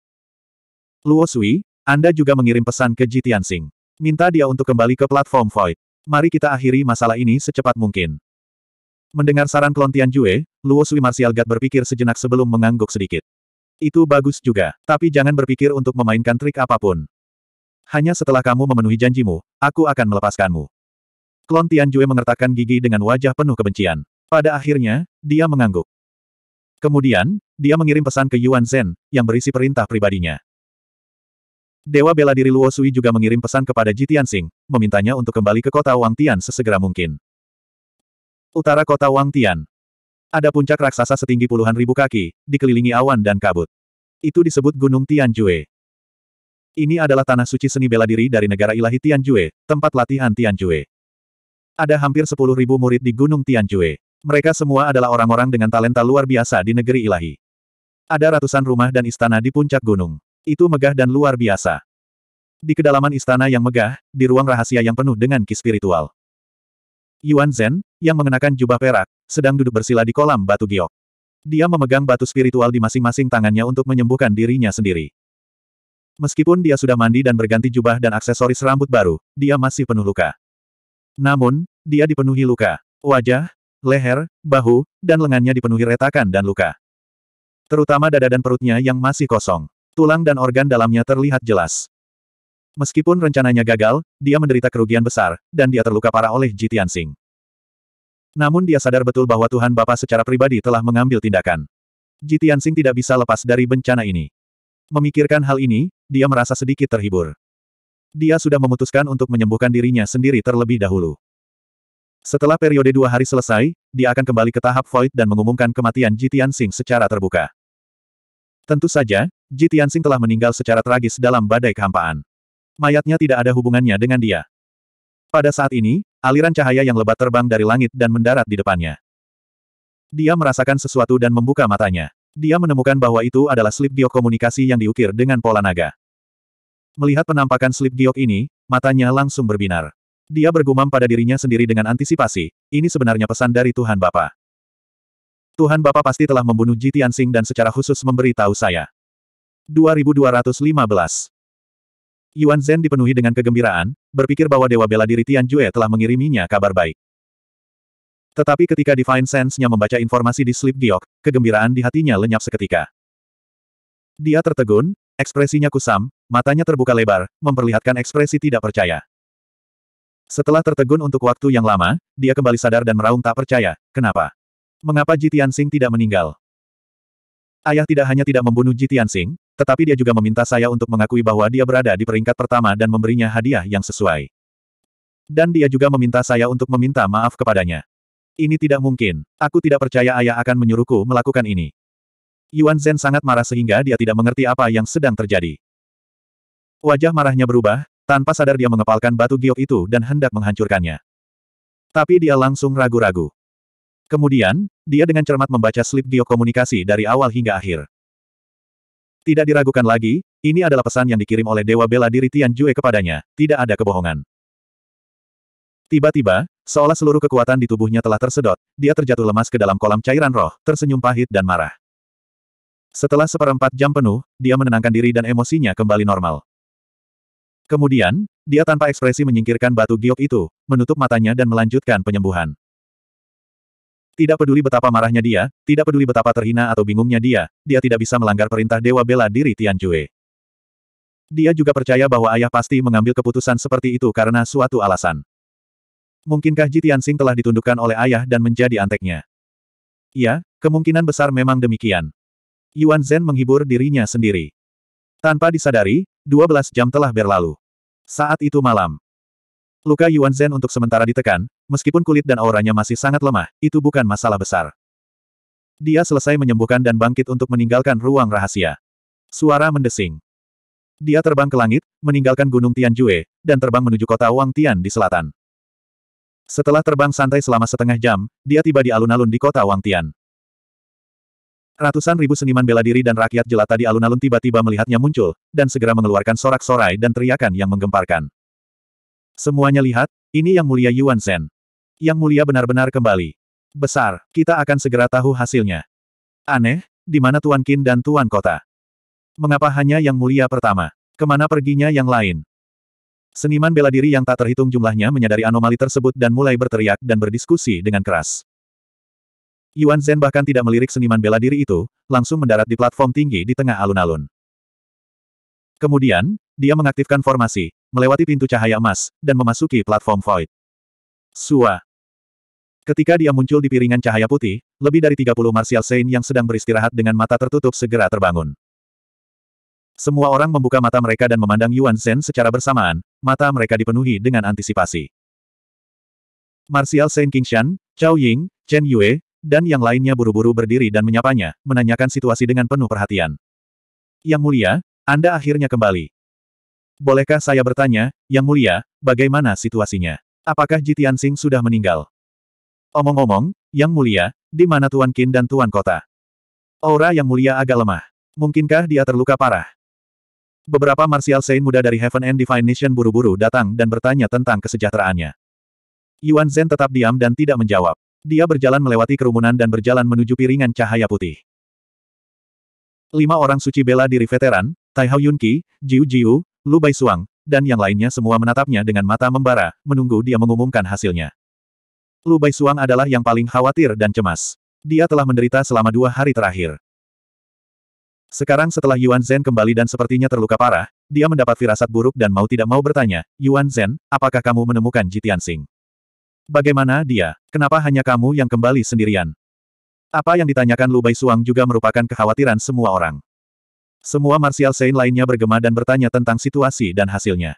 Luo Sui, Anda juga mengirim pesan ke Ji Tianxing. Minta dia untuk kembali ke platform Void. Mari kita akhiri masalah ini secepat mungkin. Mendengar saran klon Tian Jue, Luo Sui Martial God berpikir sejenak sebelum mengangguk sedikit. Itu bagus juga, tapi jangan berpikir untuk memainkan trik apa pun. Hanya setelah kamu memenuhi janjimu, aku akan melepaskanmu. Klon Tian Jue mengertakkan gigi dengan wajah penuh kebencian. Pada akhirnya, dia mengangguk. Kemudian, dia mengirim pesan ke Yuan Zhen, yang berisi perintah pribadinya. Dewa bela diri Luo Sui juga mengirim pesan kepada Ji Tianxing, memintanya untuk kembali ke kota Wang Tian sesegera mungkin. Utara kota Wang Tian. Ada puncak raksasa setinggi puluhan ribu kaki, dikelilingi awan dan kabut. Itu disebut Gunung Tianjue. Ini adalah tanah suci seni bela diri dari negara ilahi Tianjue, tempat latihan Tianjue. Ada hampir sepuluh ribu murid di Gunung Tianjue. Mereka semua adalah orang-orang dengan talenta luar biasa di negeri ilahi. Ada ratusan rumah dan istana di puncak gunung. Itu megah dan luar biasa. Di kedalaman istana yang megah, di ruang rahasia yang penuh dengan ki spiritual. Yuan Zhen, yang mengenakan jubah perak, sedang duduk bersila di kolam batu giok. Dia memegang batu spiritual di masing-masing tangannya untuk menyembuhkan dirinya sendiri. Meskipun dia sudah mandi dan berganti jubah dan aksesoris rambut baru, dia masih penuh luka. Namun, dia dipenuhi luka. Wajah, leher, bahu, dan lengannya dipenuhi retakan dan luka. Terutama dada dan perutnya yang masih kosong. Tulang dan organ dalamnya terlihat jelas. Meskipun rencananya gagal, dia menderita kerugian besar, dan dia terluka parah oleh Ji Tianxing. Namun dia sadar betul bahwa Tuhan Bapa secara pribadi telah mengambil tindakan. Ji Tianxing tidak bisa lepas dari bencana ini. Memikirkan hal ini, dia merasa sedikit terhibur. Dia sudah memutuskan untuk menyembuhkan dirinya sendiri terlebih dahulu. Setelah periode dua hari selesai, dia akan kembali ke tahap Void dan mengumumkan kematian Ji Tianxing secara terbuka. Tentu saja, Ji Tianxing telah meninggal secara tragis dalam badai kehampaan. Mayatnya tidak ada hubungannya dengan dia. Pada saat ini, aliran cahaya yang lebat terbang dari langit dan mendarat di depannya. Dia merasakan sesuatu dan membuka matanya. Dia menemukan bahwa itu adalah slip giok komunikasi yang diukir dengan pola naga. Melihat penampakan slip giok ini, matanya langsung berbinar. Dia bergumam pada dirinya sendiri dengan antisipasi, ini sebenarnya pesan dari Tuhan Bapa. Tuhan Bapa pasti telah membunuh Ji Tianxing dan secara khusus memberi tahu saya. 2215. Yuan Zhen dipenuhi dengan kegembiraan, berpikir bahwa Dewa Bela Diri Tian Jue telah mengiriminya kabar baik. Tetapi ketika Divine Sense-nya membaca informasi di slip giok, kegembiraan di hatinya lenyap seketika. Dia tertegun, ekspresinya kusam, matanya terbuka lebar, memperlihatkan ekspresi tidak percaya. Setelah tertegun untuk waktu yang lama, dia kembali sadar dan meraung tak percaya. Kenapa? Mengapa Ji Tianxing tidak meninggal? Ayah tidak hanya tidak membunuh Ji Tianxing, tetapi dia juga meminta saya untuk mengakui bahwa dia berada di peringkat pertama dan memberinya hadiah yang sesuai. Dan dia juga meminta saya untuk meminta maaf kepadanya. Ini tidak mungkin. Aku tidak percaya ayah akan menyuruhku melakukan ini. Yuan Zhen sangat marah sehingga dia tidak mengerti apa yang sedang terjadi. Wajah marahnya berubah, tanpa sadar dia mengepalkan batu giok itu dan hendak menghancurkannya. Tapi dia langsung ragu-ragu. Kemudian, dia dengan cermat membaca slip giok komunikasi dari awal hingga akhir. Tidak diragukan lagi, ini adalah pesan yang dikirim oleh Dewa Bela Diri Tian Jue kepadanya, tidak ada kebohongan. Tiba-tiba, seolah seluruh kekuatan di tubuhnya telah tersedot, dia terjatuh lemas ke dalam kolam cairan roh, tersenyum pahit dan marah. Setelah seperempat jam penuh, dia menenangkan diri dan emosinya kembali normal. Kemudian, dia tanpa ekspresi menyingkirkan batu giok itu, menutup matanya dan melanjutkan penyembuhan. Tidak peduli betapa marahnya dia, tidak peduli betapa terhina atau bingungnya dia, dia tidak bisa melanggar perintah Dewa Bela Diri Tian Jue. Dia juga percaya bahwa ayah pasti mengambil keputusan seperti itu karena suatu alasan. Mungkinkah Ji Tianxing telah ditundukkan oleh ayah dan menjadi anteknya? Ya, kemungkinan besar memang demikian. Yuan Zhen menghibur dirinya sendiri. Tanpa disadari, 12 jam telah berlalu. Saat itu malam. Luka Yuan Zhen untuk sementara ditekan, meskipun kulit dan auranya masih sangat lemah, itu bukan masalah besar. Dia selesai menyembuhkan dan bangkit untuk meninggalkan ruang rahasia. Suara mendesing. Dia terbang ke langit, meninggalkan Gunung Tianjue, dan terbang menuju kota Wang Tian di selatan. Setelah terbang santai selama setengah jam, dia tiba di alun-alun di kota Wangtian. Ratusan ribu seniman bela diri dan rakyat jelata di alun-alun tiba-tiba melihatnya muncul, dan segera mengeluarkan sorak-sorai dan teriakan yang menggemparkan. Semuanya lihat, ini yang mulia Yuan Zhen. Yang mulia benar-benar kembali. Besar, kita akan segera tahu hasilnya. Aneh, di mana Tuan Qin dan Tuan Kota? Mengapa hanya yang mulia pertama? Ke mana perginya yang lain? Seniman bela diri yang tak terhitung jumlahnya menyadari anomali tersebut dan mulai berteriak dan berdiskusi dengan keras. Yuan Zhen bahkan tidak melirik seniman bela diri itu, langsung mendarat di platform tinggi di tengah alun-alun. Kemudian, dia mengaktifkan formasi, melewati pintu cahaya emas, dan memasuki platform void. Sua. Ketika dia muncul di piringan cahaya putih, lebih dari 30 martial saint yang sedang beristirahat dengan mata tertutup segera terbangun. Semua orang membuka mata mereka dan memandang Yuan Zhen secara bersamaan, mata mereka dipenuhi dengan antisipasi. Martial Saint Qingshan, Chao Ying, Chen Yue, dan yang lainnya buru-buru berdiri dan menyapanya, menanyakan situasi dengan penuh perhatian. Yang mulia, Anda akhirnya kembali. Bolehkah saya bertanya, Yang mulia, bagaimana situasinya? Apakah Ji Tianxing sudah meninggal? Omong-omong, Yang mulia, di mana Tuan Qin dan Tuan Kota? Aura Yang mulia agak lemah. Mungkinkah dia terluka parah? Beberapa martial saint muda dari Heaven and Divine Nation buru-buru datang dan bertanya tentang kesejahteraannya. Yuan Zhen tetap diam dan tidak menjawab. Dia berjalan melewati kerumunan dan berjalan menuju piringan cahaya putih. Lima orang suci bela diri veteran, Tai Hao Yunqi, Jiu Jiu, Lu Bai Suang, dan yang lainnya semua menatapnya dengan mata membara, menunggu dia mengumumkan hasilnya. Lu Bai Suang adalah yang paling khawatir dan cemas. Dia telah menderita selama dua hari terakhir. Sekarang setelah Yuan Zhen kembali dan sepertinya terluka parah, dia mendapat firasat buruk dan mau tidak mau bertanya, Yuan Zhen, apakah kamu menemukan Jitian Sing? Bagaimana dia? Kenapa hanya kamu yang kembali sendirian? Apa yang ditanyakan Lu Bai Suang juga merupakan kekhawatiran semua orang. Semua martial saint lainnya bergema dan bertanya tentang situasi dan hasilnya.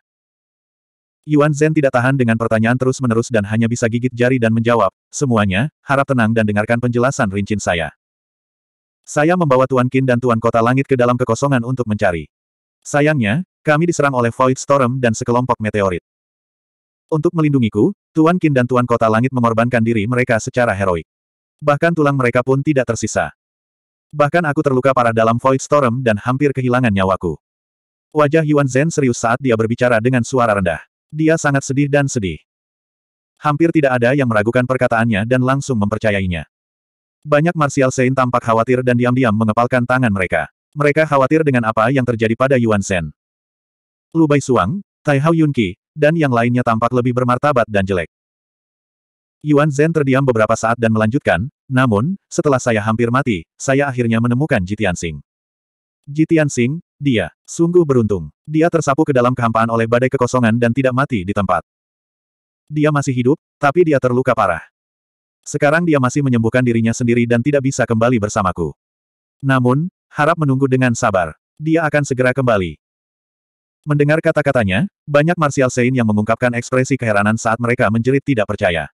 Yuan Zhen tidak tahan dengan pertanyaan terus-menerus dan hanya bisa gigit jari dan menjawab, semuanya, harap tenang dan dengarkan penjelasan rincin saya. Saya membawa Tuan Qin dan Tuan Kota Langit ke dalam kekosongan untuk mencari. Sayangnya, kami diserang oleh Void Storm dan sekelompok meteorit. Untuk melindungiku, Tuan Qin dan Tuan Kota Langit mengorbankan diri mereka secara heroik. Bahkan tulang mereka pun tidak tersisa. Bahkan aku terluka parah dalam Void Storm dan hampir kehilangan nyawaku. Wajah Yuan Zhen serius saat dia berbicara dengan suara rendah. Dia sangat sedih dan sedih. Hampir tidak ada yang meragukan perkataannya dan langsung mempercayainya. Banyak martial saint tampak khawatir dan diam-diam mengepalkan tangan mereka. Mereka khawatir dengan apa yang terjadi pada Yuan Shen. Lu Bai Suang, Tai Hao Yunqi, dan yang lainnya tampak lebih bermartabat dan jelek. Yuan Zhen terdiam beberapa saat dan melanjutkan, namun, setelah saya hampir mati, saya akhirnya menemukan Jitian Sing. Jitian Sing, dia, sungguh beruntung. Dia tersapu ke dalam kehampaan oleh badai kekosongan dan tidak mati di tempat. Dia masih hidup, tapi dia terluka parah. Sekarang dia masih menyembuhkan dirinya sendiri dan tidak bisa kembali bersamaku. Namun, harap menunggu dengan sabar. Dia akan segera kembali. Mendengar kata-katanya, banyak martial Saint yang mengungkapkan ekspresi keheranan saat mereka menjerit tidak percaya.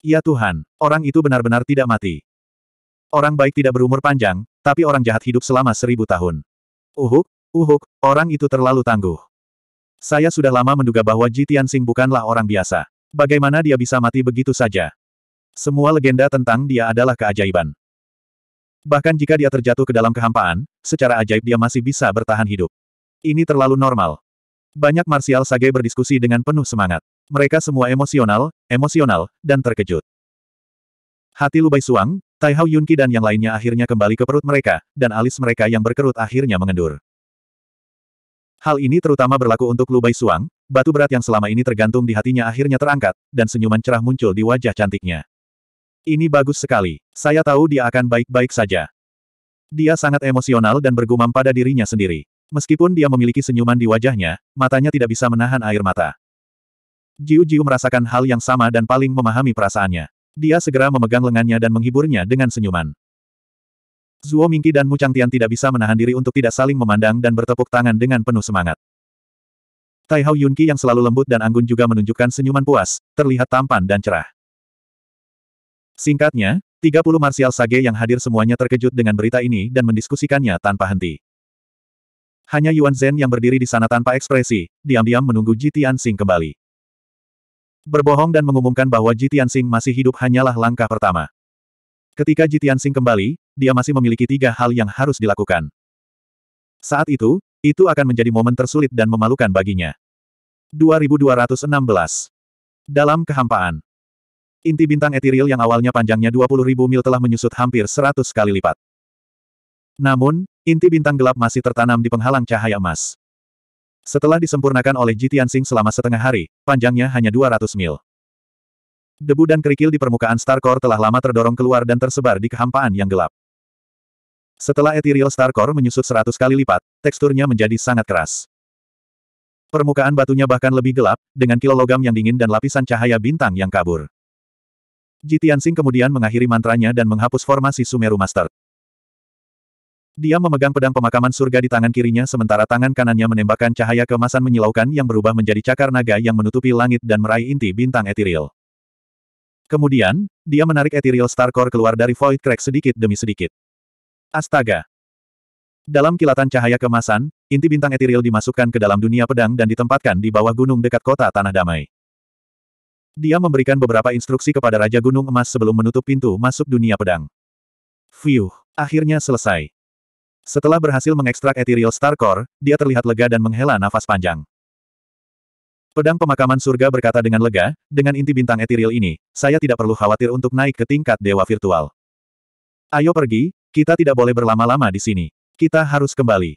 Ya Tuhan, orang itu benar-benar tidak mati. Orang baik tidak berumur panjang, tapi orang jahat hidup selama seribu tahun. Uhuk, uhuk, orang itu terlalu tangguh. Saya sudah lama menduga bahwa Ji Tianxing bukanlah orang biasa. Bagaimana dia bisa mati begitu saja? Semua legenda tentang dia adalah keajaiban. Bahkan jika dia terjatuh ke dalam kehampaan, secara ajaib dia masih bisa bertahan hidup. Ini terlalu normal. Banyak martial sage berdiskusi dengan penuh semangat. Mereka semua emosional, emosional, dan terkejut. Hati Lubai Suang, Tai Hao Yunqi dan yang lainnya akhirnya kembali ke perut mereka, dan alis mereka yang berkerut akhirnya mengendur. Hal ini terutama berlaku untuk Lu Bai Suang, batu berat yang selama ini tergantung di hatinya akhirnya terangkat, dan senyuman cerah muncul di wajah cantiknya. Ini bagus sekali. Saya tahu dia akan baik-baik saja. Dia sangat emosional dan bergumam pada dirinya sendiri. Meskipun dia memiliki senyuman di wajahnya, matanya tidak bisa menahan air mata. Jiu Jiu merasakan hal yang sama dan paling memahami perasaannya. Dia segera memegang lengannya dan menghiburnya dengan senyuman. Zuo Mingqi dan Mu Changtian tidak bisa menahan diri untuk tidak saling memandang dan bertepuk tangan dengan penuh semangat. Tai Hao Yunqi yang selalu lembut dan anggun juga menunjukkan senyuman puas, terlihat tampan dan cerah. Singkatnya, 30 martial sage yang hadir semuanya terkejut dengan berita ini dan mendiskusikannya tanpa henti. Hanya Yuan Zhen yang berdiri di sana tanpa ekspresi, diam-diam menunggu Ji Tianxing kembali. Berbohong dan mengumumkan bahwa Ji Tianxing masih hidup hanyalah langkah pertama. Ketika Ji Tianxing kembali, dia masih memiliki tiga hal yang harus dilakukan. Saat itu, itu akan menjadi momen tersulit dan memalukan baginya. 2216. Dalam kehampaan. Inti bintang etiril yang awalnya panjangnya 20.000 mil telah menyusut hampir 100 kali lipat. Namun, inti bintang gelap masih tertanam di penghalang cahaya emas. Setelah disempurnakan oleh Ji Tianxing selama setengah hari, panjangnya hanya 200 mil. Debu dan kerikil di permukaan Star Core telah lama terdorong keluar dan tersebar di kehampaan yang gelap. Setelah Ethereal Star Core menyusut seratus kali lipat, teksturnya menjadi sangat keras. Permukaan batunya bahkan lebih gelap, dengan kilo logam yang dingin dan lapisan cahaya bintang yang kabur. Jitiansing kemudian mengakhiri mantranya dan menghapus formasi Sumeru Master. Dia memegang pedang pemakaman surga di tangan kirinya sementara tangan kanannya menembakkan cahaya kemasan menyilaukan yang berubah menjadi cakar naga yang menutupi langit dan meraih inti bintang ethereal. Kemudian, dia menarik Ethereal Star Core keluar dari Void Crack sedikit demi sedikit. Astaga! Dalam kilatan cahaya kemasan, inti bintang ethereal dimasukkan ke dalam dunia pedang dan ditempatkan di bawah gunung dekat kota Tanah Damai. Dia memberikan beberapa instruksi kepada Raja Gunung Emas sebelum menutup pintu masuk dunia pedang. Fiuh, akhirnya selesai. Setelah berhasil mengekstrak Ethereal Star Core, dia terlihat lega dan menghela nafas panjang. Pedang pemakaman surga berkata dengan lega, dengan inti bintang etiril ini, saya tidak perlu khawatir untuk naik ke tingkat dewa virtual. Ayo pergi, kita tidak boleh berlama-lama di sini. Kita harus kembali.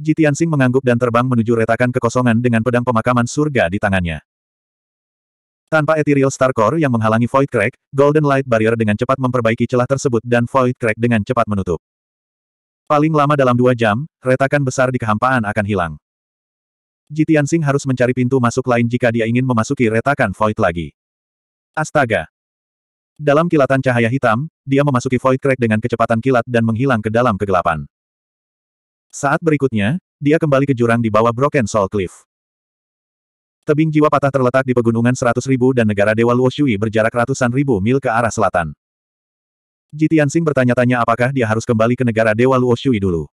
Jitiansing mengangguk dan terbang menuju retakan kekosongan dengan pedang pemakaman surga di tangannya. Tanpa Ethereal Star Core yang menghalangi Void Crack, Golden Light Barrier dengan cepat memperbaiki celah tersebut dan Void Crack dengan cepat menutup. Paling lama dalam dua jam, retakan besar di kehampaan akan hilang. Jitiansing harus mencari pintu masuk lain jika dia ingin memasuki retakan Void lagi. Astaga! Dalam kilatan cahaya hitam, dia memasuki Void Crack dengan kecepatan kilat dan menghilang ke dalam kegelapan. Saat berikutnya, dia kembali ke jurang di bawah Broken Soul Cliff. Tebing jiwa patah terletak di pegunungan seratus ribu dan negara Dewa Luo Shui berjarak ratusan ribu mil ke arah selatan. Jitiansing bertanya-tanya apakah dia harus kembali ke negara Dewa Luo Shui dulu.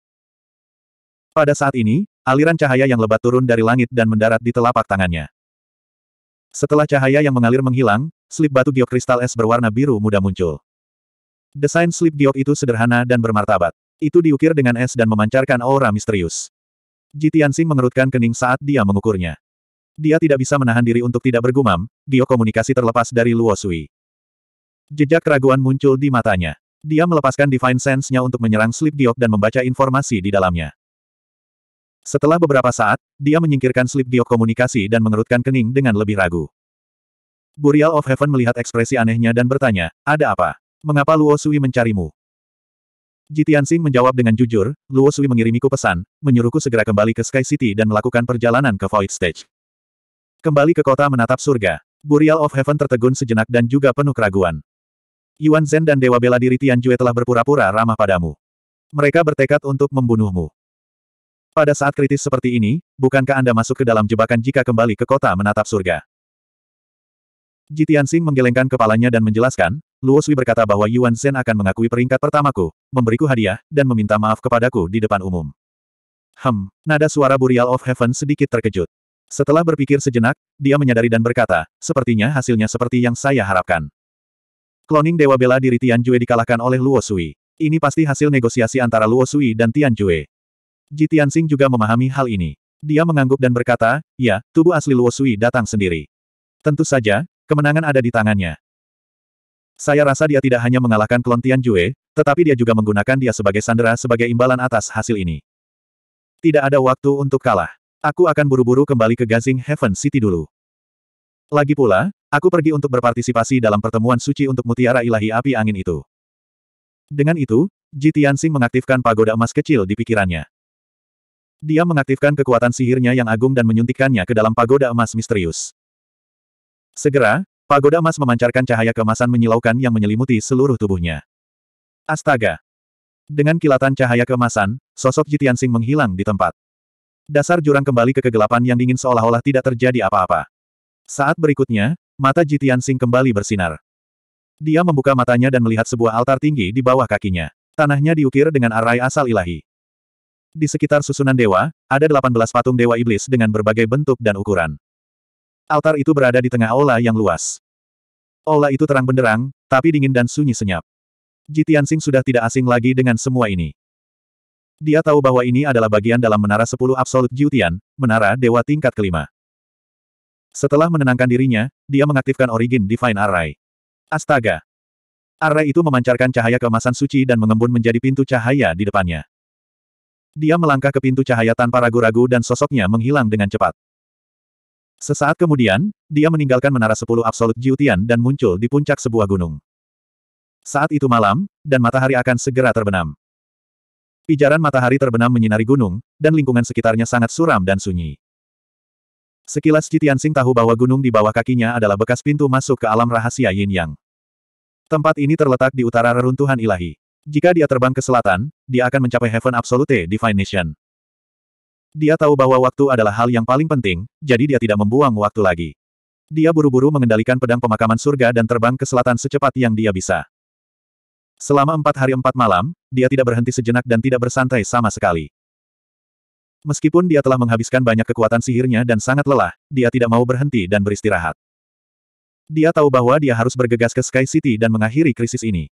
Pada saat ini, aliran cahaya yang lebat turun dari langit dan mendarat di telapak tangannya. Setelah cahaya yang mengalir menghilang, slip batu giok kristal es berwarna biru muda muncul. Desain slip giok itu sederhana dan bermartabat. Itu diukir dengan es dan memancarkan aura misterius. Jitiansing mengerutkan kening saat dia mengukurnya. Dia tidak bisa menahan diri untuk tidak bergumam, giok komunikasi terlepas dari Luo Sui. Jejak keraguan muncul di matanya. Dia melepaskan Divine Sense-nya untuk menyerang Sleep Giok dan membaca informasi di dalamnya. Setelah beberapa saat, dia menyingkirkan Sleep Giok komunikasi dan mengerutkan kening dengan lebih ragu. Burial of Heaven melihat ekspresi anehnya dan bertanya, ada apa? Mengapa Luo Sui mencarimu? Jitiansing menjawab dengan jujur, Luo Sui mengirimiku pesan, menyuruhku segera kembali ke Sky City dan melakukan perjalanan ke Void Stage. Kembali ke kota menatap surga. Burial of Heaven tertegun sejenak dan juga penuh keraguan. Yuan Zhen dan Dewa Bela Diri Tianjue telah berpura-pura ramah padamu. Mereka bertekad untuk membunuhmu. Pada saat kritis seperti ini, bukankah Anda masuk ke dalam jebakan jika kembali ke kota menatap surga? Jitiansing menggelengkan kepalanya dan menjelaskan, Luo Sui berkata bahwa Yuan Zhen akan mengakui peringkat pertamaku, memberiku hadiah, dan meminta maaf kepadaku di depan umum. Hem, nada suara Burial of Heaven sedikit terkejut. Setelah berpikir sejenak, dia menyadari dan berkata, sepertinya hasilnya seperti yang saya harapkan. Cloning Dewa Bela diri Tian Jue dikalahkan oleh Luo Sui. Ini pasti hasil negosiasi antara Luo Sui dan Tian Jue. Ji Tianxing juga memahami hal ini. Dia mengangguk dan berkata, ya, tubuh asli Luo Sui datang sendiri. Tentu saja, kemenangan ada di tangannya. Saya rasa dia tidak hanya mengalahkan klon Tian Jue, tetapi dia juga menggunakan dia sebagai sandera sebagai imbalan atas hasil ini. Tidak ada waktu untuk kalah. Aku akan buru-buru kembali ke Gazing Heaven City dulu. Lagi pula, aku pergi untuk berpartisipasi dalam pertemuan suci untuk mutiara ilahi api angin itu. Dengan itu, Ji Tianxing mengaktifkan pagoda emas kecil di pikirannya. Dia mengaktifkan kekuatan sihirnya yang agung dan menyuntikkannya ke dalam pagoda emas misterius. Segera, Pagoda emas memancarkan cahaya kemasan menyilaukan yang menyelimuti seluruh tubuhnya. Astaga! Dengan kilatan cahaya kemasan, sosok Jitiansing menghilang di tempat. Dasar jurang kembali ke kegelapan yang dingin seolah-olah tidak terjadi apa-apa. Saat berikutnya, mata Jitiansing kembali bersinar. Dia membuka matanya dan melihat sebuah altar tinggi di bawah kakinya. Tanahnya diukir dengan arai asal ilahi. Di sekitar susunan dewa, ada 18 patung dewa iblis dengan berbagai bentuk dan ukuran. Altar itu berada di tengah aula yang luas. Aula itu terang benderang, tapi dingin dan sunyi senyap. Jitiansing sudah tidak asing lagi dengan semua ini. Dia tahu bahwa ini adalah bagian dalam Menara Sepuluh Absolut Jutian, Menara Dewa tingkat kelima. Setelah menenangkan dirinya, dia mengaktifkan Origin Divine Array. Astaga! Array itu memancarkan cahaya keemasan suci dan mengembun menjadi pintu cahaya di depannya. Dia melangkah ke pintu cahaya tanpa ragu-ragu dan sosoknya menghilang dengan cepat. Sesaat kemudian, dia meninggalkan Menara Sepuluh Absolut Jiutian dan muncul di puncak sebuah gunung. Saat itu malam, dan matahari akan segera terbenam. Pijaran matahari terbenam menyinari gunung, dan lingkungan sekitarnya sangat suram dan sunyi. Sekilas Jitiansing tahu bahwa gunung di bawah kakinya adalah bekas pintu masuk ke alam rahasia Yin Yang. Tempat ini terletak di utara reruntuhan ilahi. Jika dia terbang ke selatan, dia akan mencapai Heaven Absolute Divine Nation. Dia tahu bahwa waktu adalah hal yang paling penting, jadi dia tidak membuang waktu lagi. Dia buru-buru mengendalikan pedang pemakaman surga dan terbang ke selatan secepat yang dia bisa. Selama empat hari empat malam, dia tidak berhenti sejenak dan tidak bersantai sama sekali. Meskipun dia telah menghabiskan banyak kekuatan sihirnya dan sangat lelah, dia tidak mau berhenti dan beristirahat. Dia tahu bahwa dia harus bergegas ke Sky City dan mengakhiri krisis ini.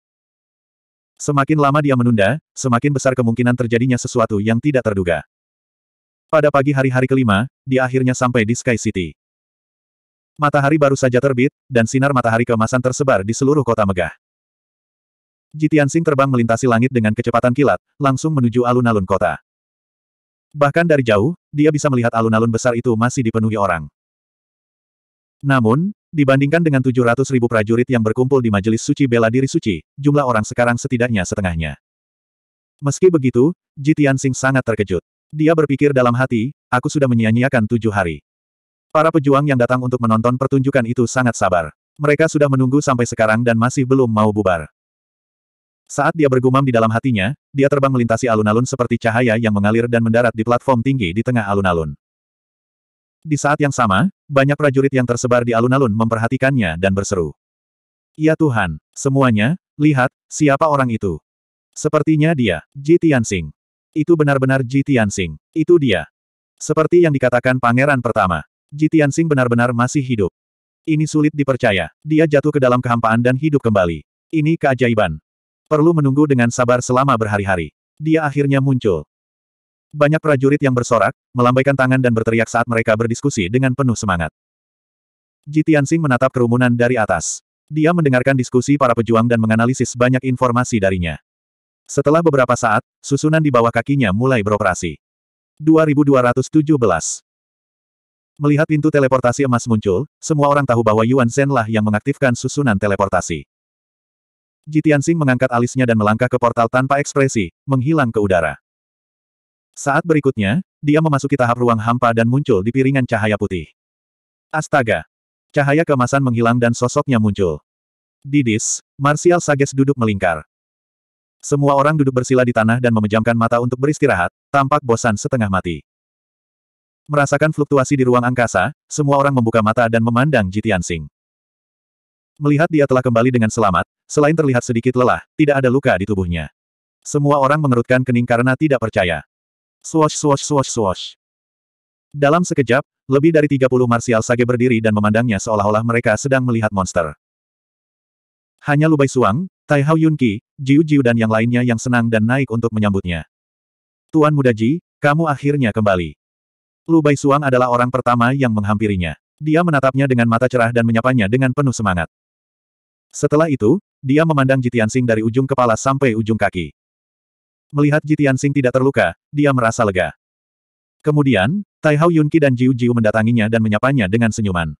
Semakin lama dia menunda, semakin besar kemungkinan terjadinya sesuatu yang tidak terduga. Pada pagi hari-hari kelima, dia akhirnya sampai di Sky City. Matahari baru saja terbit, dan sinar matahari keemasan tersebar di seluruh kota megah. Jitiansing terbang melintasi langit dengan kecepatan kilat, langsung menuju alun-alun kota. Bahkan dari jauh, dia bisa melihat alun-alun besar itu masih dipenuhi orang. Namun, dibandingkan dengan 700 ribu prajurit yang berkumpul di Majelis Suci Bela Diri Suci, jumlah orang sekarang setidaknya setengahnya. Meski begitu, Jitiansing sangat terkejut. Dia berpikir dalam hati, aku sudah menyia-nyiakan tujuh hari. Para pejuang yang datang untuk menonton pertunjukan itu sangat sabar. Mereka sudah menunggu sampai sekarang dan masih belum mau bubar. Saat dia bergumam di dalam hatinya, dia terbang melintasi alun-alun seperti cahaya yang mengalir dan mendarat di platform tinggi di tengah alun-alun. Di saat yang sama, banyak prajurit yang tersebar di alun-alun memperhatikannya dan berseru. Ya Tuhan, semuanya, lihat, siapa orang itu? Sepertinya dia, Ji Tianxing. Itu benar-benar Ji Tianxing. Itu dia. Seperti yang dikatakan pangeran pertama. Ji Tianxing benar-benar masih hidup. Ini sulit dipercaya. Dia jatuh ke dalam kehampaan dan hidup kembali. Ini keajaiban. Perlu menunggu dengan sabar selama berhari-hari. Dia akhirnya muncul. Banyak prajurit yang bersorak, melambaikan tangan dan berteriak saat mereka berdiskusi dengan penuh semangat. Ji Tianxing menatap kerumunan dari atas. Dia mendengarkan diskusi para pejuang dan menganalisis banyak informasi darinya. Setelah beberapa saat, susunan di bawah kakinya mulai beroperasi. 2217 Melihat pintu teleportasi emas muncul, semua orang tahu bahwa Yuan Zhen lah yang mengaktifkan susunan teleportasi. Jitiansing mengangkat alisnya dan melangkah ke portal tanpa ekspresi, menghilang ke udara. Saat berikutnya, dia memasuki tahap ruang hampa dan muncul di piringan cahaya putih. Astaga! Cahaya kemasan menghilang dan sosoknya muncul. Didis, Martial Sages duduk melingkar. Semua orang duduk bersila di tanah dan memejamkan mata untuk beristirahat, tampak bosan setengah mati. Merasakan fluktuasi di ruang angkasa, semua orang membuka mata dan memandang Jitiansing. Melihat dia telah kembali dengan selamat, selain terlihat sedikit lelah, tidak ada luka di tubuhnya. Semua orang mengerutkan kening karena tidak percaya. Swosh swosh swosh swosh. Dalam sekejap, lebih dari 30 martial sage berdiri dan memandangnya seolah-olah mereka sedang melihat monster. Hanya Lubai Suang, Tai Hao Yunki, Jiu Jiu dan yang lainnya yang senang dan naik untuk menyambutnya. Tuan Muda Ji, kamu akhirnya kembali. Lubai Suang adalah orang pertama yang menghampirinya. Dia menatapnya dengan mata cerah dan menyapanya dengan penuh semangat. Setelah itu, dia memandang Jitiansing dari ujung kepala sampai ujung kaki. Melihat Jitiansing tidak terluka, dia merasa lega. Kemudian, Tai Hao Yunki dan Jiu Jiu mendatanginya dan menyapanya dengan senyuman.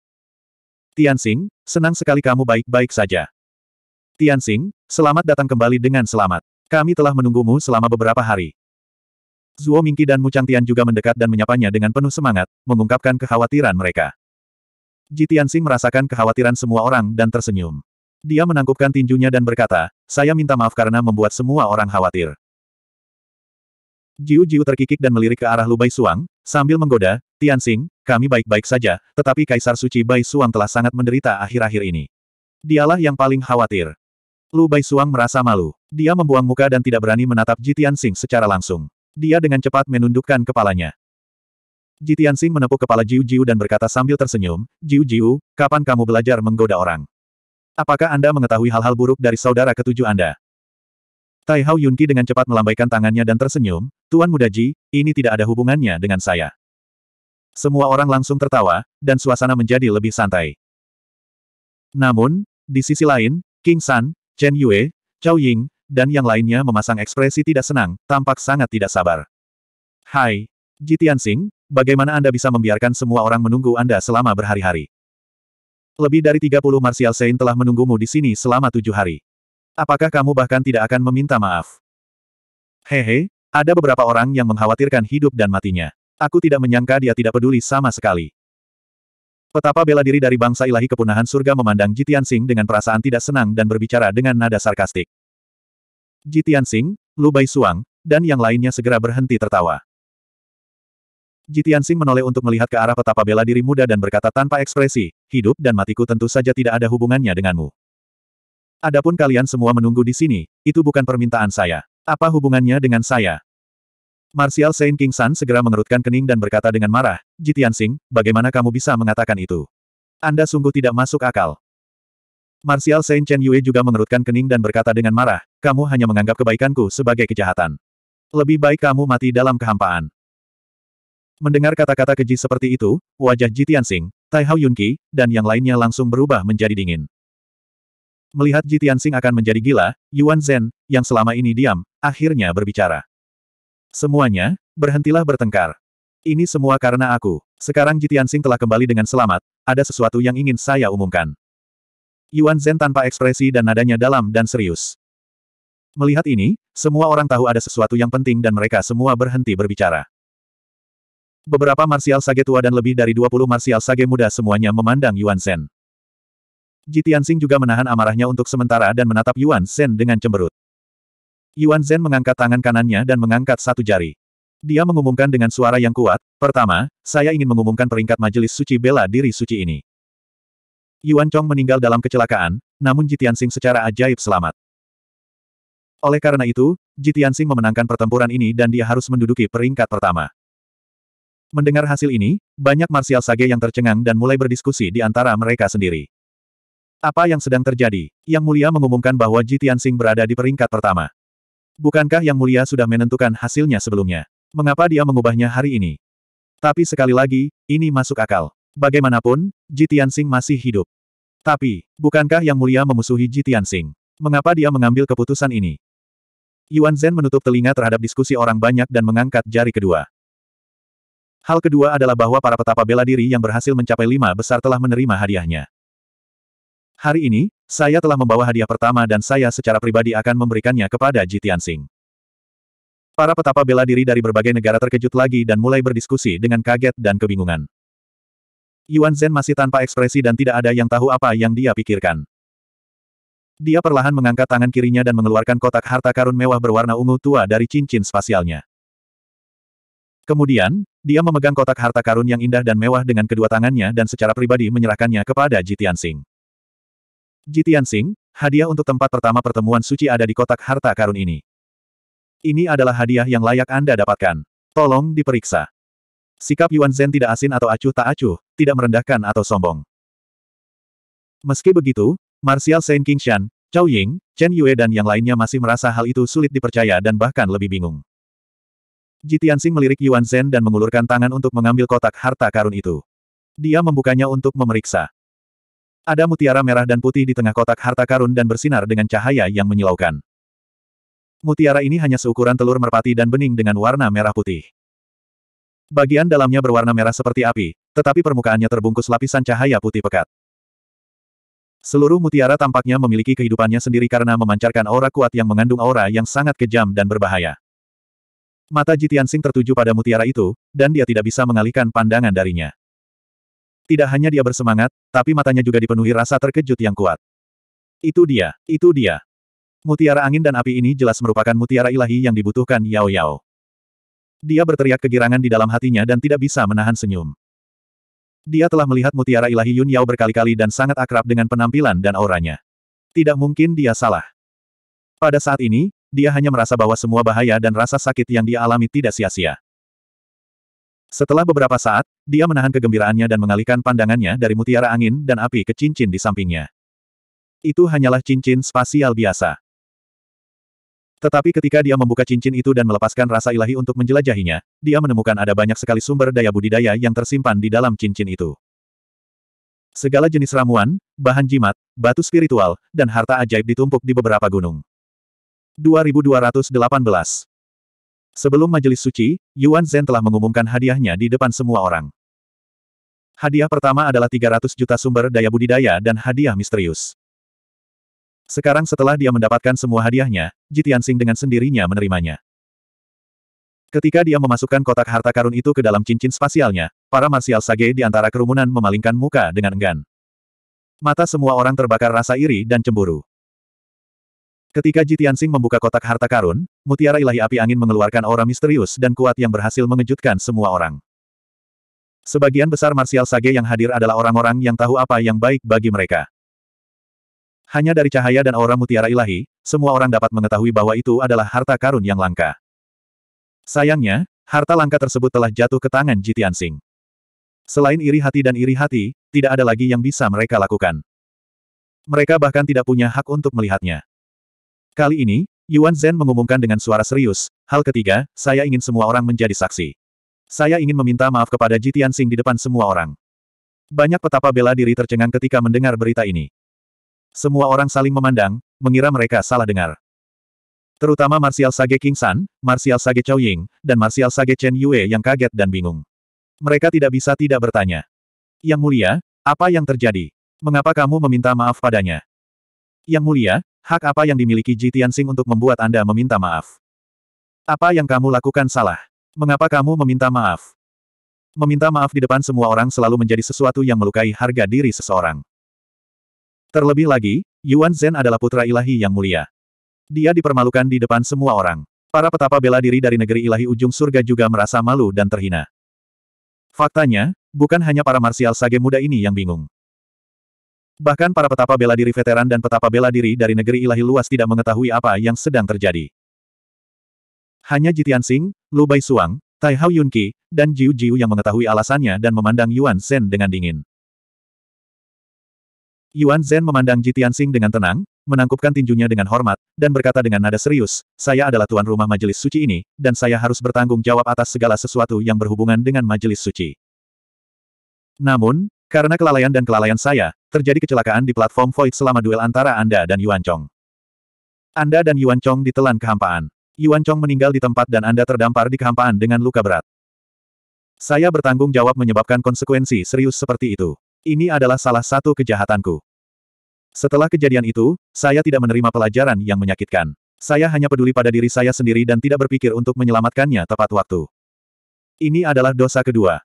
Tianxing, senang sekali kamu baik-baik saja. Tianxing, selamat datang kembali dengan selamat. Kami telah menunggumu selama beberapa hari. Zuo Mingqi dan Mu Changtian juga mendekat dan menyapanya dengan penuh semangat, mengungkapkan kekhawatiran mereka. Jitiansing merasakan kekhawatiran semua orang dan tersenyum. Dia menangkupkan tinjunya dan berkata, saya minta maaf karena membuat semua orang khawatir. Jiu Jiu terkikik dan melirik ke arah Lu Bai Suang, sambil menggoda, Tianxing, kami baik-baik saja, tetapi Kaisar Suci Bai Suang telah sangat menderita akhir-akhir ini. Dialah yang paling khawatir. Lu Bai Suang merasa malu. Dia membuang muka dan tidak berani menatap Ji Tianxing secara langsung. Dia dengan cepat menundukkan kepalanya. Ji Tianxing menepuk kepala Jiu Jiu dan berkata sambil tersenyum, Jiu Jiu, kapan kamu belajar menggoda orang? Apakah Anda mengetahui hal-hal buruk dari saudara ketujuh Anda? Tai Hao Yunki dengan cepat melambaikan tangannya dan tersenyum, Tuan Muda Ji, ini tidak ada hubungannya dengan saya. Semua orang langsung tertawa, dan suasana menjadi lebih santai. Namun, di sisi lain, King San, Chen Yue, Chao Ying, dan yang lainnya memasang ekspresi tidak senang, tampak sangat tidak sabar. Hai, Ji Tianxing, bagaimana Anda bisa membiarkan semua orang menunggu Anda selama berhari-hari? Lebih dari 30 Martial Saint telah menunggumu di sini selama tujuh hari. Apakah kamu bahkan tidak akan meminta maaf? Hehe, ada beberapa orang yang mengkhawatirkan hidup dan matinya. Aku tidak menyangka dia tidak peduli sama sekali. Petapa bela diri dari bangsa ilahi kepunahan surga memandang Jitian Sing dengan perasaan tidak senang dan berbicara dengan nada sarkastik. Jitian Sing, Lu Bai Suang, dan yang lainnya segera berhenti tertawa. Jitiansing menoleh untuk melihat ke arah petapa bela diri muda dan berkata tanpa ekspresi, hidup dan matiku tentu saja tidak ada hubungannya denganmu. Adapun kalian semua menunggu di sini, itu bukan permintaan saya. Apa hubungannya dengan saya? Martial Saint King San segera mengerutkan kening dan berkata dengan marah, Jitiansing, bagaimana kamu bisa mengatakan itu? Anda sungguh tidak masuk akal. Martial Saint Chen Yue juga mengerutkan kening dan berkata dengan marah, kamu hanya menganggap kebaikanku sebagai kejahatan. Lebih baik kamu mati dalam kehampaan. Mendengar kata-kata keji seperti itu, wajah Ji Tianxing, Tai Hao Yunqi, dan yang lainnya langsung berubah menjadi dingin. Melihat Ji Tianxing akan menjadi gila, Yuan Zhen, yang selama ini diam, akhirnya berbicara. Semuanya, berhentilah bertengkar. Ini semua karena aku. Sekarang Ji Tianxing telah kembali dengan selamat, ada sesuatu yang ingin saya umumkan. Yuan Zhen tanpa ekspresi dan nadanya dalam dan serius. Melihat ini, semua orang tahu ada sesuatu yang penting dan mereka semua berhenti berbicara. Beberapa martial sage tua dan lebih dari 20 martial sage muda semuanya memandang Yuan Shen. Jitiansing juga menahan amarahnya untuk sementara dan menatap Yuan Shen dengan cemberut. Yuan Zhen mengangkat tangan kanannya dan mengangkat satu jari. Dia mengumumkan dengan suara yang kuat, pertama, saya ingin mengumumkan peringkat majelis suci bela diri suci ini. Yuan Chong meninggal dalam kecelakaan, namun Jitiansing secara ajaib selamat. Oleh karena itu, Jitiansing memenangkan pertempuran ini dan dia harus menduduki peringkat pertama. Mendengar hasil ini, banyak martial sage yang tercengang dan mulai berdiskusi di antara mereka sendiri. Apa yang sedang terjadi? Yang Mulia mengumumkan bahwa Ji Tianxing berada di peringkat pertama. Bukankah Yang Mulia sudah menentukan hasilnya sebelumnya? Mengapa dia mengubahnya hari ini? Tapi sekali lagi, ini masuk akal. Bagaimanapun, Ji Tianxing masih hidup. Tapi, bukankah Yang Mulia memusuhi Ji Tianxing? Mengapa dia mengambil keputusan ini? Yuan Zhen menutup telinga terhadap diskusi orang banyak dan mengangkat jari kedua. Hal kedua adalah bahwa para petapa bela diri yang berhasil mencapai lima besar telah menerima hadiahnya. Hari ini, saya telah membawa hadiah pertama dan saya secara pribadi akan memberikannya kepada Ji Tianxing. Para petapa bela diri dari berbagai negara terkejut lagi dan mulai berdiskusi dengan kaget dan kebingungan. Yuan Zhen masih tanpa ekspresi dan tidak ada yang tahu apa yang dia pikirkan. Dia perlahan mengangkat tangan kirinya dan mengeluarkan kotak harta karun mewah berwarna ungu tua dari cincin spasialnya. Kemudian, dia memegang kotak harta karun yang indah dan mewah dengan kedua tangannya dan secara pribadi menyerahkannya kepada Ji Tianxing. Ji Tianxing, hadiah untuk tempat pertama pertemuan suci ada di kotak harta karun ini. Ini adalah hadiah yang layak Anda dapatkan. Tolong diperiksa. Sikap Yuan Zhen tidak asin atau acuh tak acuh, tidak merendahkan atau sombong. Meski begitu, Martial Saint Qingshan, Chao Ying, Chen Yue dan yang lainnya masih merasa hal itu sulit dipercaya dan bahkan lebih bingung. Ji Tianxing melirik Yuan Zhen dan mengulurkan tangan untuk mengambil kotak harta karun itu. Dia membukanya untuk memeriksa. Ada mutiara merah dan putih di tengah kotak harta karun dan bersinar dengan cahaya yang menyilaukan. Mutiara ini hanya seukuran telur merpati dan bening dengan warna merah putih. Bagian dalamnya berwarna merah seperti api, tetapi permukaannya terbungkus lapisan cahaya putih pekat. Seluruh mutiara tampaknya memiliki kehidupannya sendiri karena memancarkan aura kuat yang mengandung aura yang sangat kejam dan berbahaya. Mata Jitiansing tertuju pada mutiara itu, dan dia tidak bisa mengalihkan pandangan darinya. Tidak hanya dia bersemangat, tapi matanya juga dipenuhi rasa terkejut yang kuat. Itu dia, itu dia. Mutiara angin dan api ini jelas merupakan mutiara ilahi yang dibutuhkan Yao Yao. Dia berteriak kegirangan di dalam hatinya dan tidak bisa menahan senyum. Dia telah melihat mutiara ilahi Yun Yao berkali-kali dan sangat akrab dengan penampilan dan auranya. Tidak mungkin dia salah. Pada saat ini, dia hanya merasa bahwa semua bahaya dan rasa sakit yang dia alami tidak sia-sia. Setelah beberapa saat, dia menahan kegembiraannya dan mengalihkan pandangannya dari mutiara angin dan api ke cincin di sampingnya. Itu hanyalah cincin spasial biasa. Tetapi ketika dia membuka cincin itu dan melepaskan rasa ilahi untuk menjelajahinya, dia menemukan ada banyak sekali sumber daya budidaya yang tersimpan di dalam cincin itu. Segala jenis ramuan, bahan jimat, batu spiritual, dan harta ajaib ditumpuk di beberapa gunung. 2218 Sebelum majelis suci, Yuan Zhen telah mengumumkan hadiahnya di depan semua orang. Hadiah pertama adalah 300 juta sumber daya budidaya dan hadiah misterius. Sekarang setelah dia mendapatkan semua hadiahnya, Jitiansing dengan sendirinya menerimanya. Ketika dia memasukkan kotak harta karun itu ke dalam cincin spasialnya, para marsial sage di antara kerumunan memalingkan muka dengan enggan. Mata semua orang terbakar rasa iri dan cemburu. Ketika Jitiansing membuka kotak harta karun, mutiara ilahi api angin mengeluarkan aura misterius dan kuat yang berhasil mengejutkan semua orang. Sebagian besar marsial sage yang hadir adalah orang-orang yang tahu apa yang baik bagi mereka. Hanya dari cahaya dan aura mutiara ilahi, semua orang dapat mengetahui bahwa itu adalah harta karun yang langka. Sayangnya, harta langka tersebut telah jatuh ke tangan Jitiansing. Selain iri hati dan iri hati, tidak ada lagi yang bisa mereka lakukan. Mereka bahkan tidak punya hak untuk melihatnya. Kali ini, Yuan Zhen mengumumkan dengan suara serius, hal ketiga, saya ingin semua orang menjadi saksi. Saya ingin meminta maaf kepada Ji Tianxing di depan semua orang. Banyak petapa bela diri tercengang ketika mendengar berita ini. Semua orang saling memandang, mengira mereka salah dengar. Terutama Martial Sage King San, Martial Sage Chao Ying, dan Martial Sage Chen Yue yang kaget dan bingung. Mereka tidak bisa tidak bertanya. Yang mulia, apa yang terjadi? Mengapa kamu meminta maaf padanya? Yang mulia, hak apa yang dimiliki Ji Tianxing untuk membuat Anda meminta maaf? Apa yang kamu lakukan salah? Mengapa kamu meminta maaf? Meminta maaf di depan semua orang selalu menjadi sesuatu yang melukai harga diri seseorang. Terlebih lagi, Yuan Zhen adalah putra ilahi yang mulia. Dia dipermalukan di depan semua orang. Para petapa bela diri dari negeri ilahi ujung surga juga merasa malu dan terhina. Faktanya, bukan hanya para marsial sage muda ini yang bingung. Bahkan para petapa bela diri veteran dan petapa bela diri dari negeri ilahi luas tidak mengetahui apa yang sedang terjadi. Hanya Jitian Sing, Lu Bai Suang, Tai Hao Yunqi, dan Jiu Jiu yang mengetahui alasannya dan memandang Yuan Zhen dengan dingin. Yuan Zhen memandang Jitian Sing dengan tenang, menangkupkan tinjunya dengan hormat, dan berkata dengan nada serius, saya adalah tuan rumah majelis suci ini, dan saya harus bertanggung jawab atas segala sesuatu yang berhubungan dengan majelis suci. Namun, karena kelalaian dan kelalaian saya, terjadi kecelakaan di platform Void selama duel antara Anda dan Yuan Chong. Anda dan Yuan Chong ditelan kehampaan. Yuan Chong meninggal di tempat dan Anda terdampar di kehampaan dengan luka berat. Saya bertanggung jawab menyebabkan konsekuensi serius seperti itu. Ini adalah salah satu kejahatanku. Setelah kejadian itu, saya tidak menerima pelajaran yang menyakitkan. Saya hanya peduli pada diri saya sendiri dan tidak berpikir untuk menyelamatkannya tepat waktu. Ini adalah dosa kedua.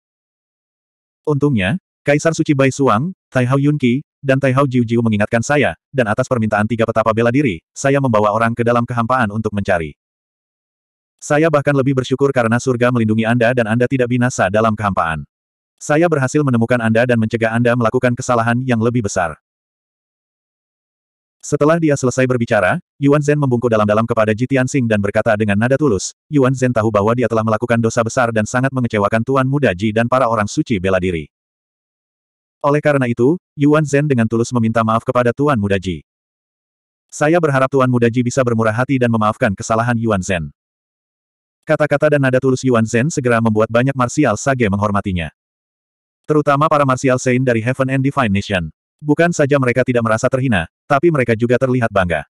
Untungnya, Kaisar Suci Bai Suang, Tai Hao Yunqi, dan Tai Hao Jiu Jiu mengingatkan saya, dan atas permintaan tiga petapa bela diri, saya membawa orang ke dalam kehampaan untuk mencari. Saya bahkan lebih bersyukur karena surga melindungi Anda dan Anda tidak binasa dalam kehampaan. Saya berhasil menemukan Anda dan mencegah Anda melakukan kesalahan yang lebih besar. Setelah dia selesai berbicara, Yuan Zhen membungkuk dalam-dalam kepada Ji Tianxing dan berkata dengan nada tulus, Yuan Zhen tahu bahwa dia telah melakukan dosa besar dan sangat mengecewakan Tuan Muda Ji dan para orang suci bela diri. Oleh karena itu, Yuan Zhen dengan tulus meminta maaf kepada Tuan Muda Ji. Saya berharap Tuan Muda Ji bisa bermurah hati dan memaafkan kesalahan Yuan Zhen. Kata-kata dan nada tulus Yuan Zhen segera membuat banyak martial sage menghormatinya. Terutama para martial saint dari Heaven and Divine Nation. Bukan saja mereka tidak merasa terhina, tapi mereka juga terlihat bangga.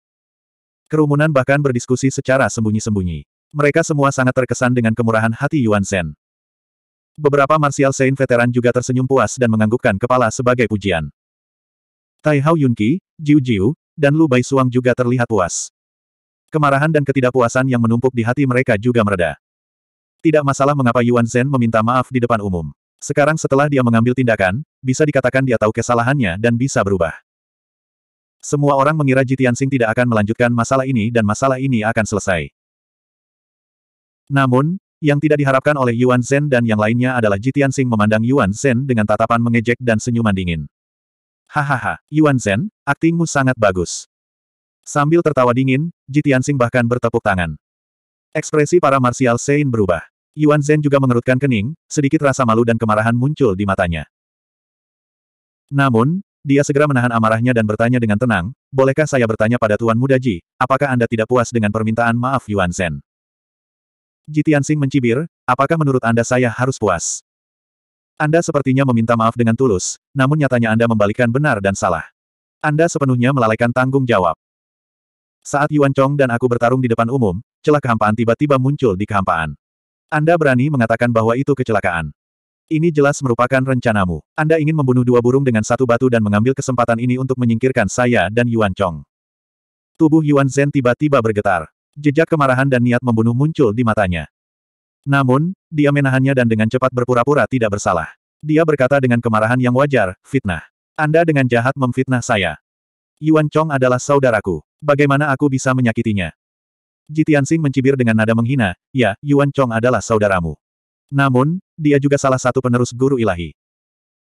Kerumunan bahkan berdiskusi secara sembunyi-sembunyi. Mereka semua sangat terkesan dengan kemurahan hati Yuan Zhen. Beberapa martial saint veteran juga tersenyum puas dan menganggukkan kepala sebagai pujian. Tai Hao Yunqi, Jiu Jiu, dan Lu Bai Suang juga terlihat puas. Kemarahan dan ketidakpuasan yang menumpuk di hati mereka juga mereda. Tidak masalah mengapa Yuan Zhen meminta maaf di depan umum. Sekarang setelah dia mengambil tindakan, bisa dikatakan dia tahu kesalahannya dan bisa berubah. Semua orang mengira Jitiansing tidak akan melanjutkan masalah ini dan masalah ini akan selesai. Namun, yang tidak diharapkan oleh Yuan Zhen dan yang lainnya adalah Jitian Sing memandang Yuan Zhen dengan tatapan mengejek dan senyuman dingin. Hahaha, Yuan Zhen, aktingmu sangat bagus. Sambil tertawa dingin, Jitian Sing bahkan bertepuk tangan. Ekspresi para martial Sein berubah. Yuan Zhen juga mengerutkan kening, sedikit rasa malu dan kemarahan muncul di matanya. Namun, dia segera menahan amarahnya dan bertanya dengan tenang, bolehkah saya bertanya pada Tuan Muda Ji, apakah Anda tidak puas dengan permintaan maaf Yuan Zhen? Jitiansing mencibir, apakah menurut Anda saya harus puas? Anda sepertinya meminta maaf dengan tulus, namun nyatanya Anda membalikkan benar dan salah. Anda sepenuhnya melalaikan tanggung jawab. Saat Yuan Chong dan aku bertarung di depan umum, celah kehampaan tiba-tiba muncul di kehampaan. Anda berani mengatakan bahwa itu kecelakaan. Ini jelas merupakan rencanamu. Anda ingin membunuh dua burung dengan satu batu dan mengambil kesempatan ini untuk menyingkirkan saya dan Yuan Chong. Tubuh Yuan Zhen tiba-tiba bergetar. Jejak kemarahan dan niat membunuh muncul di matanya. Namun, dia menahannya dan dengan cepat berpura-pura tidak bersalah. Dia berkata dengan kemarahan yang wajar, fitnah. Anda dengan jahat memfitnah saya. Yuan Chong adalah saudaraku. Bagaimana aku bisa menyakitinya? Jitiansing mencibir dengan nada menghina, ya, Yuan Chong adalah saudaramu. Namun, dia juga salah satu penerus guru ilahi.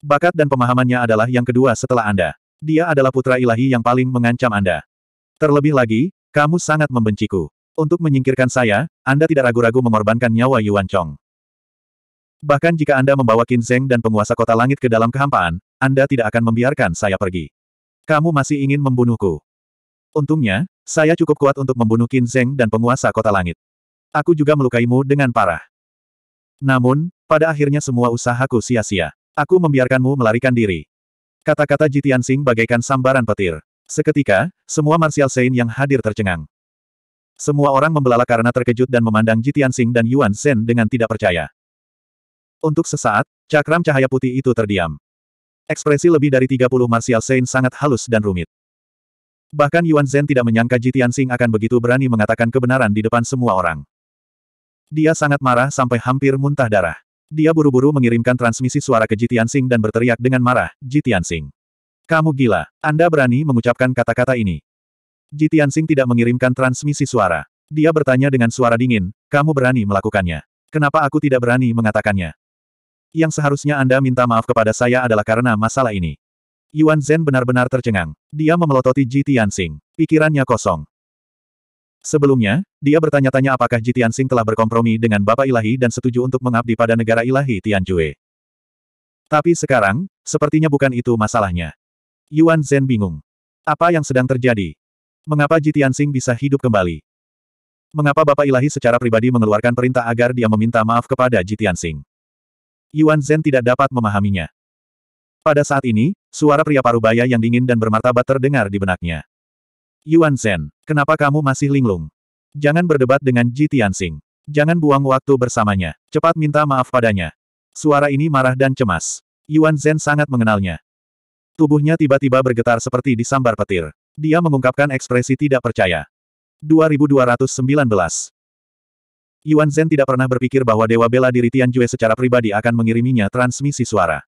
Bakat dan pemahamannya adalah yang kedua setelah Anda. Dia adalah putra ilahi yang paling mengancam Anda. Terlebih lagi, kamu sangat membenciku. Untuk menyingkirkan saya, Anda tidak ragu-ragu mengorbankan nyawa Yuan Chong. Bahkan jika Anda membawa Qin Zheng dan penguasa kota langit ke dalam kehampaan, Anda tidak akan membiarkan saya pergi. Kamu masih ingin membunuhku. Untungnya, saya cukup kuat untuk membunuh Qin Zheng dan penguasa kota langit. Aku juga melukaimu dengan parah. Namun, pada akhirnya semua usahaku sia-sia. Aku membiarkanmu melarikan diri. Kata-kata Jitian Sing bagaikan sambaran petir. Seketika, semua martial Saint yang hadir tercengang. Semua orang membelalak karena terkejut dan memandang Jitiansing dan Yuan Zhen dengan tidak percaya. Untuk sesaat, cakram cahaya putih itu terdiam. Ekspresi lebih dari 30 martial saint sangat halus dan rumit. Bahkan Yuan Zhen tidak menyangka Jitiansing akan begitu berani mengatakan kebenaran di depan semua orang. Dia sangat marah sampai hampir muntah darah. Dia buru-buru mengirimkan transmisi suara ke Jitiansing dan berteriak dengan marah, Jitiansing. Kamu gila, Anda berani mengucapkan kata-kata ini. Jitiansing tidak mengirimkan transmisi suara. Dia bertanya dengan suara dingin, kamu berani melakukannya. Kenapa aku tidak berani mengatakannya? Yang seharusnya Anda minta maaf kepada saya adalah karena masalah ini. Yuan Zhen benar-benar tercengang. Dia memelototi Jitiansing. Pikirannya kosong. Sebelumnya, dia bertanya-tanya apakah Jitiansing telah berkompromi dengan Bapak Ilahi dan setuju untuk mengabdi pada negara ilahi Tianjue. Tapi sekarang, sepertinya bukan itu masalahnya. Yuan Zhen bingung. Apa yang sedang terjadi? Mengapa Jitiansing bisa hidup kembali? Mengapa Bapak Ilahi secara pribadi mengeluarkan perintah agar dia meminta maaf kepada Jitiansing? Yuan Zhen tidak dapat memahaminya. Pada saat ini, suara pria parubaya yang dingin dan bermartabat terdengar di benaknya. Yuan Zhen, kenapa kamu masih linglung? Jangan berdebat dengan Ji Tianxing. Jangan buang waktu bersamanya. Cepat minta maaf padanya. Suara ini marah dan cemas. Yuan Zhen sangat mengenalnya. Tubuhnya tiba-tiba bergetar seperti disambar petir. Dia mengungkapkan ekspresi tidak percaya. 2219 Yuan Zhen tidak pernah berpikir bahwa Dewa Bela Diri Tianjue secara pribadi akan mengiriminya transmisi suara.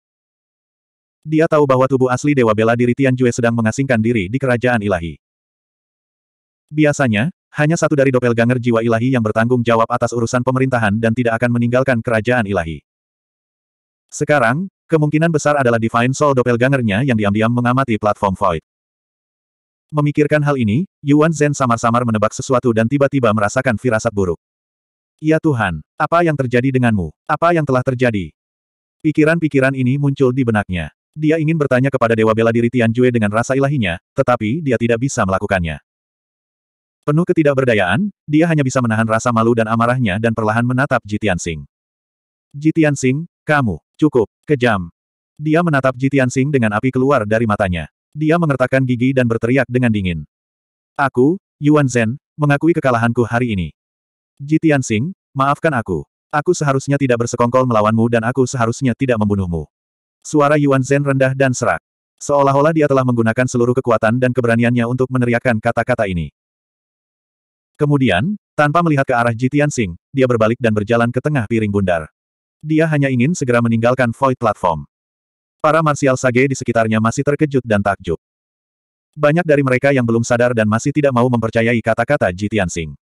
Dia tahu bahwa tubuh asli Dewa Bela Diri Tianjue sedang mengasingkan diri di kerajaan ilahi. Biasanya, hanya satu dari doppelganger jiwa ilahi yang bertanggung jawab atas urusan pemerintahan dan tidak akan meninggalkan kerajaan ilahi. Sekarang, kemungkinan besar adalah Divine Soul doppelgangernya yang diam-diam mengamati platform Void. Memikirkan hal ini, Yuan Zhen samar-samar menebak sesuatu dan tiba-tiba merasakan firasat buruk. Ya Tuhan, apa yang terjadi denganmu? Apa yang telah terjadi? Pikiran-pikiran ini muncul di benaknya. Dia ingin bertanya kepada Dewa Bela Diri Tianjue dengan rasa ilahinya, tetapi dia tidak bisa melakukannya. Penuh ketidakberdayaan, dia hanya bisa menahan rasa malu dan amarahnya dan perlahan menatap Jitian Sing. Jitian Sing, kamu, cukup, kejam. Dia menatap Jitian Sing dengan api keluar dari matanya. Dia mengertakkan gigi dan berteriak dengan dingin. Aku, Yuan Zhen, mengakui kekalahanku hari ini. Jitian Sing, maafkan aku. Aku seharusnya tidak bersekongkol melawanmu dan aku seharusnya tidak membunuhmu. Suara Yuan Zhen rendah dan serak. Seolah-olah dia telah menggunakan seluruh kekuatan dan keberaniannya untuk meneriakkan kata-kata ini. Kemudian, tanpa melihat ke arah Jitian Sing, dia berbalik dan berjalan ke tengah piring bundar. Dia hanya ingin segera meninggalkan Void Platform. Para martial sage di sekitarnya masih terkejut dan takjub. Banyak dari mereka yang belum sadar dan masih tidak mau mempercayai kata-kata Jitian Sing.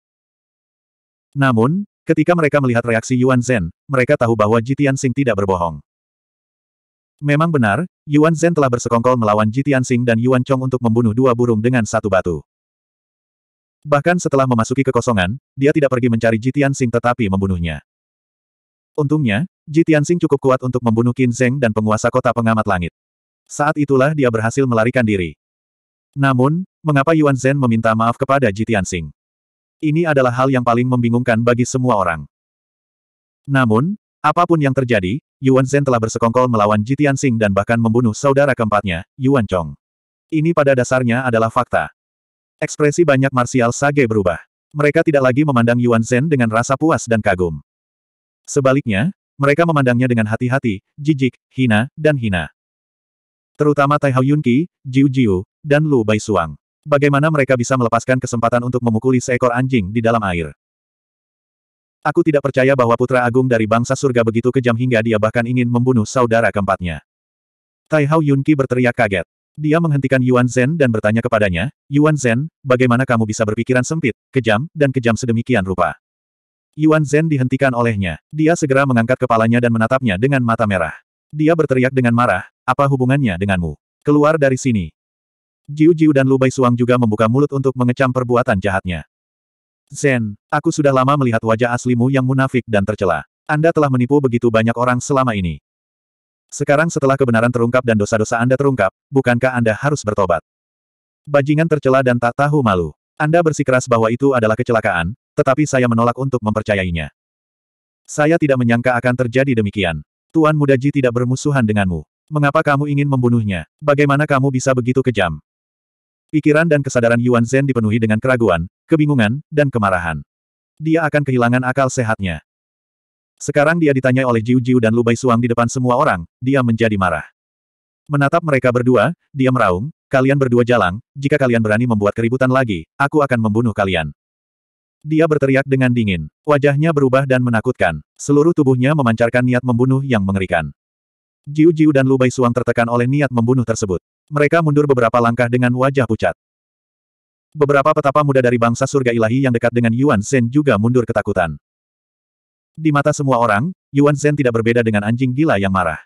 Namun, ketika mereka melihat reaksi Yuan Zhen, mereka tahu bahwa Jitian Sing tidak berbohong. Memang benar, Yuan Zhen telah bersekongkol melawan Jitian Sing dan Yuan Chong untuk membunuh dua burung dengan satu batu. Bahkan setelah memasuki kekosongan, dia tidak pergi mencari Jitian Sing tetapi membunuhnya. Untungnya, Jitian Sing cukup kuat untuk membunuh Qin Zheng dan penguasa kota pengamat langit. Saat itulah dia berhasil melarikan diri. Namun, mengapa Yuan Zhen meminta maaf kepada Jitian Sing? Ini adalah hal yang paling membingungkan bagi semua orang. Namun, apa pun yang terjadi, Yuan Zhen telah bersekongkol melawan Jitian Sing dan bahkan membunuh saudara keempatnya, Yuan Chong. Ini pada dasarnya adalah fakta. Ekspresi banyak martial sage berubah. Mereka tidak lagi memandang Yuan Zhen dengan rasa puas dan kagum. Sebaliknya, mereka memandangnya dengan hati-hati, jijik, hina, dan hina. Terutama Tai Hao Yunqi, Jiu Jiu, dan Lu Bai Suang. Bagaimana mereka bisa melepaskan kesempatan untuk memukuli seekor anjing di dalam air? Aku tidak percaya bahwa putra agung dari bangsa surga begitu kejam hingga dia bahkan ingin membunuh saudara keempatnya. Tai Hao Yunqi berteriak kaget. Dia menghentikan Yuan Zhen dan bertanya kepadanya, Yuan Zhen, bagaimana kamu bisa berpikiran sempit, kejam, dan kejam sedemikian rupa? Yuan Zhen dihentikan olehnya. Dia segera mengangkat kepalanya dan menatapnya dengan mata merah. Dia berteriak dengan marah, apa hubungannya denganmu? Keluar dari sini. Jiu Jiu dan Lu Bai Suang juga membuka mulut untuk mengecam perbuatan jahatnya. Zen, aku sudah lama melihat wajah aslimu yang munafik dan tercela. Anda telah menipu begitu banyak orang selama ini. Sekarang setelah kebenaran terungkap dan dosa-dosa Anda terungkap, bukankah Anda harus bertobat? Bajingan tercela dan tak tahu malu. Anda bersikeras bahwa itu adalah kecelakaan, tetapi saya menolak untuk mempercayainya. Saya tidak menyangka akan terjadi demikian. Tuan Muda Ji tidak bermusuhan denganmu. Mengapa kamu ingin membunuhnya? Bagaimana kamu bisa begitu kejam? Pikiran dan kesadaran Yuan Zhen dipenuhi dengan keraguan, kebingungan, dan kemarahan. Dia akan kehilangan akal sehatnya. Sekarang dia ditanyai oleh Jiu Jiu dan Lu Bai Suang di depan semua orang, dia menjadi marah. Menatap mereka berdua, dia meraung, kalian berdua jalang, jika kalian berani membuat keributan lagi, aku akan membunuh kalian. Dia berteriak dengan dingin. Wajahnya berubah dan menakutkan. Seluruh tubuhnya memancarkan niat membunuh yang mengerikan. Jiu Jiu dan Lu Bai Suang tertekan oleh niat membunuh tersebut. Mereka mundur beberapa langkah dengan wajah pucat. Beberapa petapa muda dari bangsa surga ilahi yang dekat dengan Yuan Zhen juga mundur ketakutan. Di mata semua orang, Yuan Zhen tidak berbeda dengan anjing gila yang marah.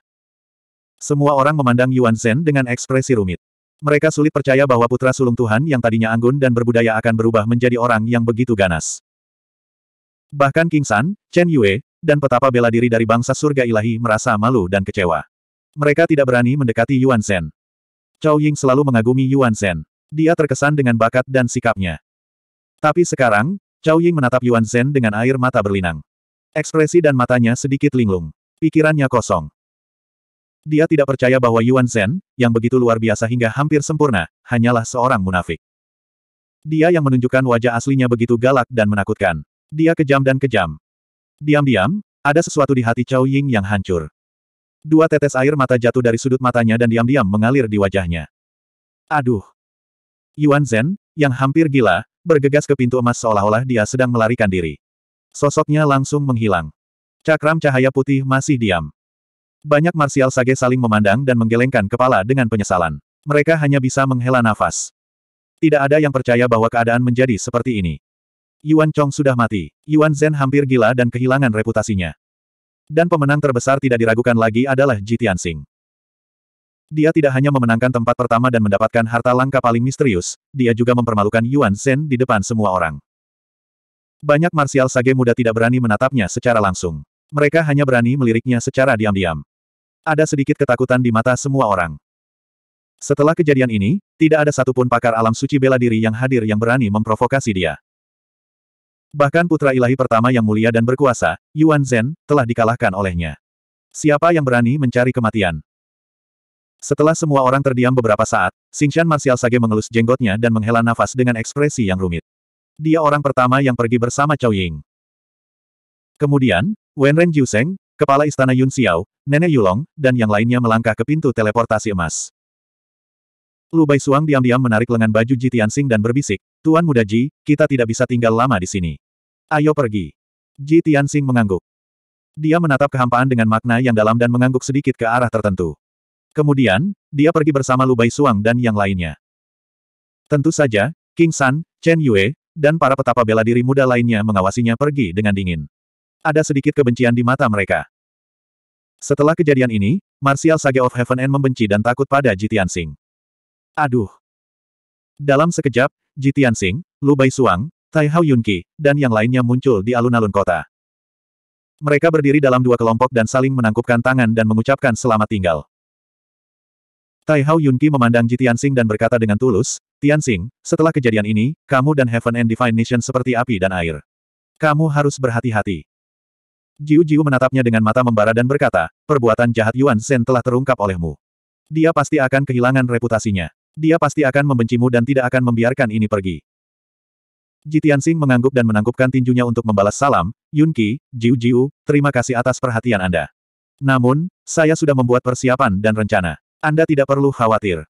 Semua orang memandang Yuan Zhen dengan ekspresi rumit. Mereka sulit percaya bahwa putra sulung Tuhan yang tadinya anggun dan berbudaya akan berubah menjadi orang yang begitu ganas. Bahkan King San, Chen Yue, dan petapa bela diri dari bangsa surga ilahi merasa malu dan kecewa. Mereka tidak berani mendekati Yuan Zhen. Chao Ying selalu mengagumi Yuan Zhen. Dia terkesan dengan bakat dan sikapnya. Tapi sekarang, Chao Ying menatap Yuan Zhen dengan air mata berlinang. Ekspresi dan matanya sedikit linglung. Pikirannya kosong. Dia tidak percaya bahwa Yuan Zhen, yang begitu luar biasa hingga hampir sempurna, hanyalah seorang munafik. Dia yang menunjukkan wajah aslinya begitu galak dan menakutkan. Dia kejam dan kejam. Diam-diam, ada sesuatu di hati Chow Ying yang hancur. Dua tetes air mata jatuh dari sudut matanya dan diam-diam mengalir di wajahnya. Aduh! Yuan Zhen, yang hampir gila, bergegas ke pintu emas seolah-olah dia sedang melarikan diri. Sosoknya langsung menghilang. Cakram cahaya putih masih diam. Banyak marsial sage saling memandang dan menggelengkan kepala dengan penyesalan. Mereka hanya bisa menghela nafas. Tidak ada yang percaya bahwa keadaan menjadi seperti ini. Yuan Chong sudah mati. Yuan Zhen hampir gila dan kehilangan reputasinya. Dan pemenang terbesar tidak diragukan lagi adalah Ji Tianxing. Dia tidak hanya memenangkan tempat pertama dan mendapatkan harta langka paling misterius, dia juga mempermalukan Yuan Zhen di depan semua orang. Banyak marsial sage muda tidak berani menatapnya secara langsung. Mereka hanya berani meliriknya secara diam-diam. Ada sedikit ketakutan di mata semua orang. Setelah kejadian ini, tidak ada satupun pakar alam suci bela diri yang hadir yang berani memprovokasi dia. Bahkan putra ilahi pertama yang mulia dan berkuasa, Yuan Zhen, telah dikalahkan olehnya. Siapa yang berani mencari kematian? Setelah semua orang terdiam beberapa saat, Xingshan Martial Sage mengelus jenggotnya dan menghela nafas dengan ekspresi yang rumit. Dia orang pertama yang pergi bersama Chao Ying. Kemudian, Wenren Jiuseng, Kepala Istana Yun Xiao, Nenek Yulong, dan yang lainnya melangkah ke pintu teleportasi emas. Lu Bai Suang diam-diam menarik lengan baju Ji Tianxing dan berbisik, Tuan Muda Ji, kita tidak bisa tinggal lama di sini. Ayo pergi. Ji Tianxing mengangguk. Dia menatap kehampaan dengan makna yang dalam dan mengangguk sedikit ke arah tertentu. Kemudian, dia pergi bersama Lu Bai Suang dan yang lainnya. Tentu saja, King San, Chen Yue, dan para petapa bela diri muda lainnya mengawasinya pergi dengan dingin. Ada sedikit kebencian di mata mereka. Setelah kejadian ini, Martial Sage of Heaven End membenci dan takut pada Jitian Sing. Aduh! Dalam sekejap, Jitian Sing, Lu Bai Suang, Tai Hao Yunki, dan yang lainnya muncul di alun-alun kota. Mereka berdiri dalam dua kelompok dan saling menangkupkan tangan dan mengucapkan selamat tinggal. Tai Hao Yunki memandang Jitian Sing dan berkata dengan tulus, Tian Sing, setelah kejadian ini, kamu dan Heaven and Divine Nation seperti api dan air. Kamu harus berhati-hati. Jiu-Jiu menatapnya dengan mata membara dan berkata, perbuatan jahat Yuan Zhen telah terungkap olehmu. Dia pasti akan kehilangan reputasinya. Dia pasti akan membencimu dan tidak akan membiarkan ini pergi. Jitiansing mengangguk dan menangkupkan tinjunya untuk membalas salam, Yunki, Jiu-Jiu, terima kasih atas perhatian Anda. Namun, saya sudah membuat persiapan dan rencana. Anda tidak perlu khawatir.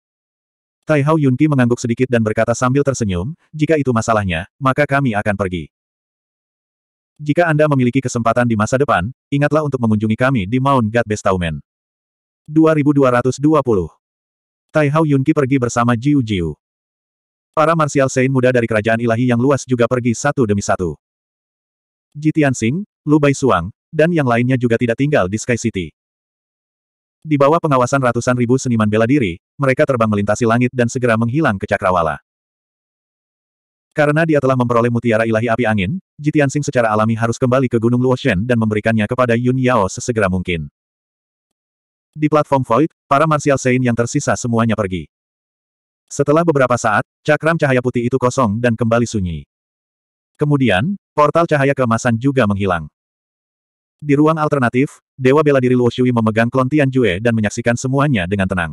Tai Hao Yunki mengangguk sedikit dan berkata sambil tersenyum, jika itu masalahnya, maka kami akan pergi. Jika Anda memiliki kesempatan di masa depan, ingatlah untuk mengunjungi kami di Mount God Bestaumen. 2220 Tai Hao Yunki pergi bersama Jiu Jiu. Para martial saint muda dari kerajaan ilahi yang luas juga pergi satu demi satu. Jitian Sing, Lu Bai Suang, dan yang lainnya juga tidak tinggal di Sky City. Di bawah pengawasan ratusan ribu seniman bela diri, mereka terbang melintasi langit dan segera menghilang ke cakrawala. Karena dia telah memperoleh mutiara ilahi api angin, Jitiansing secara alami harus kembali ke Gunung Luoshen dan memberikannya kepada Yun Yao sesegera mungkin. Di platform Void, para martial saint yang tersisa semuanya pergi. Setelah beberapa saat, cakram cahaya putih itu kosong dan kembali sunyi. Kemudian, portal cahaya keemasan juga menghilang. Di ruang alternatif, Dewa Bela Diri Luo Shui memegang klon Tian Jue dan menyaksikan semuanya dengan tenang.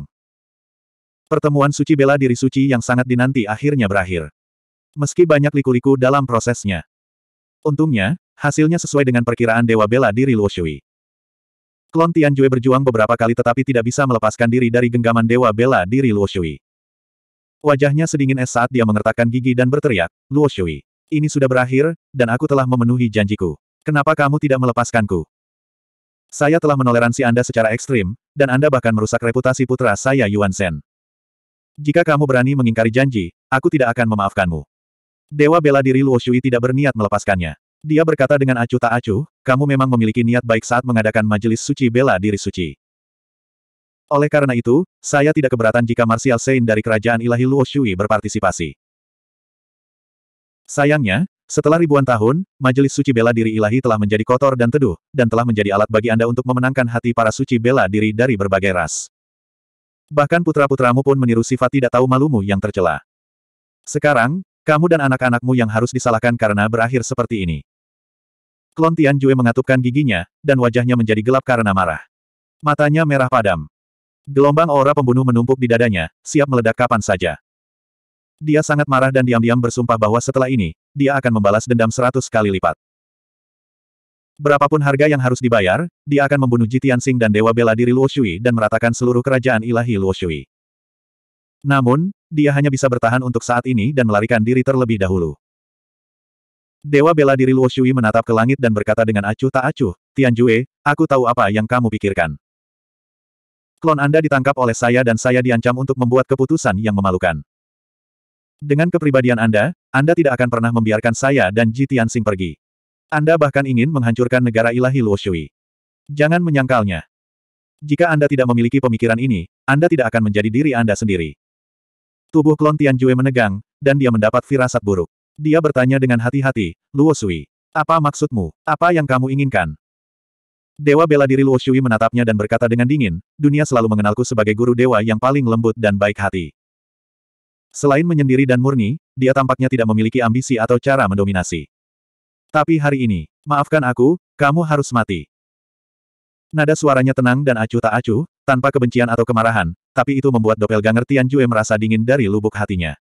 Pertemuan suci bela diri suci yang sangat dinanti akhirnya berakhir. Meski banyak liku-liku dalam prosesnya. Untungnya, hasilnya sesuai dengan perkiraan Dewa Bela Diri Luo Shui. Klon Tianjue berjuang beberapa kali tetapi tidak bisa melepaskan diri dari genggaman Dewa Bela Diri Luo Shui. Wajahnya sedingin es saat dia mengertakkan gigi dan berteriak, Luo Shui. Ini sudah berakhir, dan aku telah memenuhi janjiku. Kenapa kamu tidak melepaskanku? Saya telah menoleransi Anda secara ekstrim, dan Anda bahkan merusak reputasi putra saya Yuan Shen. Jika kamu berani mengingkari janji, aku tidak akan memaafkanmu. Dewa bela diri Luo Shui tidak berniat melepaskannya. Dia berkata dengan acuh tak acuh, kamu memang memiliki niat baik saat mengadakan majelis suci bela diri suci. Oleh karena itu, saya tidak keberatan jika Martial Saint dari kerajaan ilahi Luo Shui berpartisipasi. Sayangnya, setelah ribuan tahun, majelis suci bela diri ilahi telah menjadi kotor dan teduh, dan telah menjadi alat bagi Anda untuk memenangkan hati para suci bela diri dari berbagai ras. Bahkan putra-putramu pun meniru sifat tidak tahu malumu yang tercela. Sekarang, kamu dan anak-anakmu yang harus disalahkan karena berakhir seperti ini. Klon Tian Jue mengatupkan giginya, dan wajahnya menjadi gelap karena marah. Matanya merah padam. Gelombang aura pembunuh menumpuk di dadanya, siap meledak kapan saja. Dia sangat marah dan diam-diam bersumpah bahwa setelah ini, dia akan membalas dendam seratus kali lipat. Berapapun harga yang harus dibayar, dia akan membunuh Jitian Sing dan Dewa Bela Diri Luo Shui dan meratakan seluruh kerajaan ilahi Luo Shui. Namun, dia hanya bisa bertahan untuk saat ini dan melarikan diri terlebih dahulu. Dewa Bela Diri Luo Shui menatap ke langit dan berkata dengan acuh tak acuh, Tian Jue, aku tahu apa yang kamu pikirkan. Klon Anda ditangkap oleh saya dan saya diancam untuk membuat keputusan yang memalukan. Dengan kepribadian Anda, Anda tidak akan pernah membiarkan saya dan Ji Tianxing pergi. Anda bahkan ingin menghancurkan negara ilahi Luo Shui. Jangan menyangkalnya. Jika Anda tidak memiliki pemikiran ini, Anda tidak akan menjadi diri Anda sendiri. Tubuh klon Tian Jue menegang, dan dia mendapat firasat buruk. Dia bertanya dengan hati-hati, Luo Shui. Apa maksudmu? Apa yang kamu inginkan? Dewa bela diri Luo Shui menatapnya dan berkata dengan dingin, dunia selalu mengenalku sebagai guru dewa yang paling lembut dan baik hati. Selain menyendiri dan murni, dia tampaknya tidak memiliki ambisi atau cara mendominasi. Tapi hari ini, maafkan aku, kamu harus mati. Nada suaranya tenang dan acuh tak acuh, tanpa kebencian atau kemarahan, tapi itu membuat doppelganger Tian Jue merasa dingin dari lubuk hatinya.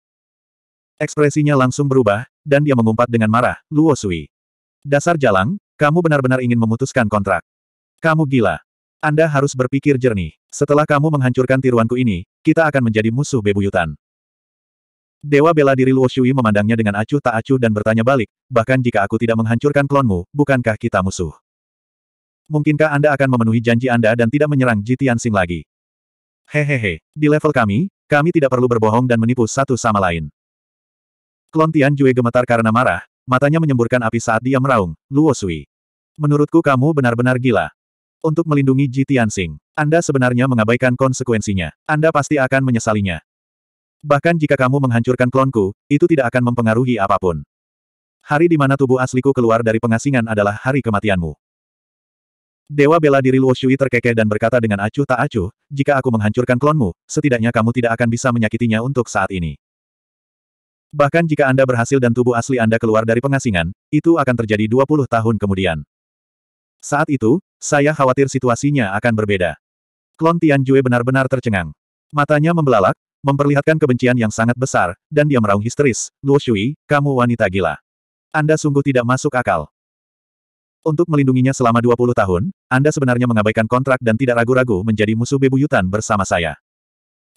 Ekspresinya langsung berubah, dan dia mengumpat dengan marah, Luo Sui. Dasar jalang, kamu benar-benar ingin memutuskan kontrak. Kamu gila. Anda harus berpikir jernih. Setelah kamu menghancurkan tiruanku ini, kita akan menjadi musuh bebuyutan. Dewa bela diri Luo Shui memandangnya dengan acuh tak acuh dan bertanya balik, bahkan jika aku tidak menghancurkan klonmu, bukankah kita musuh? Mungkinkah Anda akan memenuhi janji Anda dan tidak menyerang Jitian Sing lagi? Hehehe, di level kami, kami tidak perlu berbohong dan menipu satu sama lain. Klon Tian Jue gemetar karena marah, matanya menyemburkan api saat dia meraung, Luo Sui. Menurutku kamu benar-benar gila. Untuk melindungi Jitian Sing, Anda sebenarnya mengabaikan konsekuensinya. Anda pasti akan menyesalinya. Bahkan jika kamu menghancurkan klonku, itu tidak akan mempengaruhi apa pun. Hari di mana tubuh asliku keluar dari pengasingan adalah hari kematianmu. Dewa bela diri Luo Shui terkekeh dan berkata dengan acuh tak acuh, jika aku menghancurkan klonmu, setidaknya kamu tidak akan bisa menyakitinya untuk saat ini. Bahkan jika Anda berhasil dan tubuh asli Anda keluar dari pengasingan, itu akan terjadi 20 tahun kemudian. Saat itu, saya khawatir situasinya akan berbeda. Klon Tian Jue benar-benar tercengang. Matanya membelalak, memperlihatkan kebencian yang sangat besar, dan dia meraung histeris, Luo Shui, kamu wanita gila. Anda sungguh tidak masuk akal. Untuk melindunginya selama 20 tahun, Anda sebenarnya mengabaikan kontrak dan tidak ragu-ragu menjadi musuh bebuyutan bersama saya.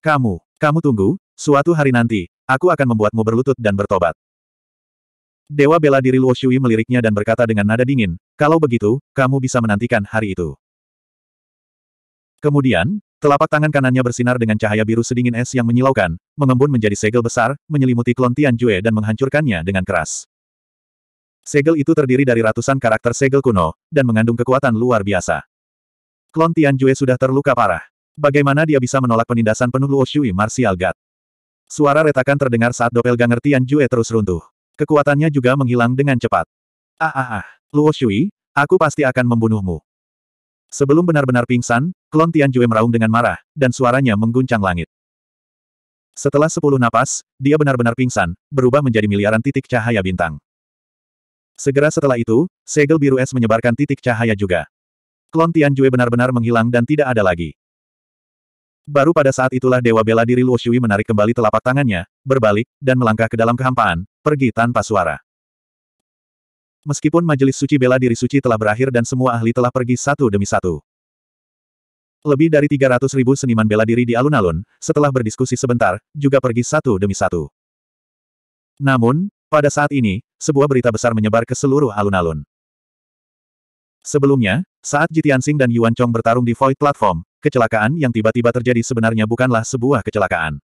Kamu, kamu tunggu, suatu hari nanti, aku akan membuatmu berlutut dan bertobat. Dewa bela diri Luo Shui meliriknya dan berkata dengan nada dingin, kalau begitu, kamu bisa menantikan hari itu. Kemudian, Telapak tangan kanannya bersinar dengan cahaya biru sedingin es yang menyilaukan, mengembun menjadi segel besar, menyelimuti klon Tian Jue dan menghancurkannya dengan keras. Segel itu terdiri dari ratusan karakter segel kuno, dan mengandung kekuatan luar biasa. Klon Tian Jue sudah terluka parah. Bagaimana dia bisa menolak penindasan penuh Luo Shui Martial God? Suara retakan terdengar saat doppelganger Tian Jue terus runtuh. Kekuatannya juga menghilang dengan cepat. Ah ah ah, Luo Shui, aku pasti akan membunuhmu. Sebelum benar-benar pingsan, klon Tian Jue meraung dengan marah, dan suaranya mengguncang langit. Setelah sepuluh napas, dia benar-benar pingsan, berubah menjadi miliaran titik cahaya bintang. Segera setelah itu, segel biru es menyebarkan titik cahaya juga. Klon Tian Jue benar-benar menghilang dan tidak ada lagi. Baru pada saat itulah Dewa Bela Diri Luo Shui menarik kembali telapak tangannya, berbalik, dan melangkah ke dalam kehampaan, pergi tanpa suara. Meskipun majelis suci bela diri suci telah berakhir dan semua ahli telah pergi satu demi satu. Lebih dari 300 ribu seniman bela diri di alun-alun, setelah berdiskusi sebentar, juga pergi satu demi satu. Namun, pada saat ini, sebuah berita besar menyebar ke seluruh alun-alun. Sebelumnya, saat Jitiansing dan Yuan Chong bertarung di Void Platform, kecelakaan yang tiba-tiba terjadi sebenarnya bukanlah sebuah kecelakaan.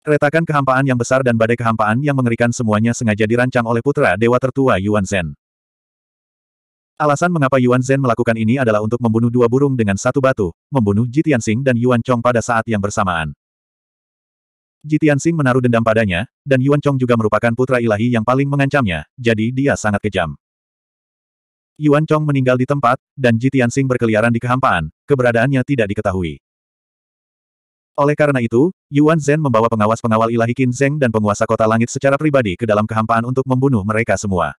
Retakan kehampaan yang besar dan badai kehampaan yang mengerikan semuanya sengaja dirancang oleh putra dewa tertua Yuan Zhen. Alasan mengapa Yuan Zhen melakukan ini adalah untuk membunuh dua burung dengan satu batu, membunuh Jitiansing dan Yuan Chong pada saat yang bersamaan. Jitiansing menaruh dendam padanya, dan Yuan Chong juga merupakan putra ilahi yang paling mengancamnya, jadi dia sangat kejam. Yuan Chong meninggal di tempat, dan Jitiansing berkeliaran di kehampaan, keberadaannya tidak diketahui. Oleh karena itu, Yuan Zhen membawa pengawas-pengawal ilahi Qin Zheng dan penguasa kota langit secara pribadi ke dalam kehampaan untuk membunuh mereka semua.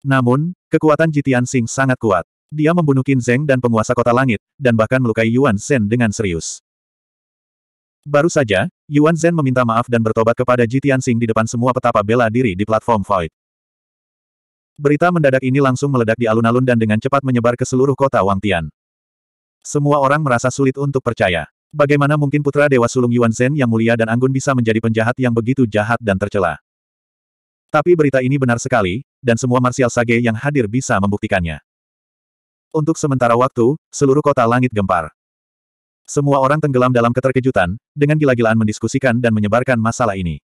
Namun, kekuatan Jitian Sing sangat kuat. Dia membunuh Qin Zheng dan penguasa kota langit, dan bahkan melukai Yuan Zhen dengan serius. Baru saja, Yuan Zhen meminta maaf dan bertobat kepada Ji Tianxing di depan semua petapa bela diri di platform Void. Berita mendadak ini langsung meledak di alun-alun dan dengan cepat menyebar ke seluruh kota Wang Tian. Semua orang merasa sulit untuk percaya. Bagaimana mungkin putra Dewa Sulung Yuan Zhen yang mulia dan anggun bisa menjadi penjahat yang begitu jahat dan tercela? Tapi berita ini benar sekali, dan semua martial sage yang hadir bisa membuktikannya. Untuk sementara waktu, seluruh kota langit gempar. Semua orang tenggelam dalam keterkejutan, dengan gila-gilaan mendiskusikan dan menyebarkan masalah ini.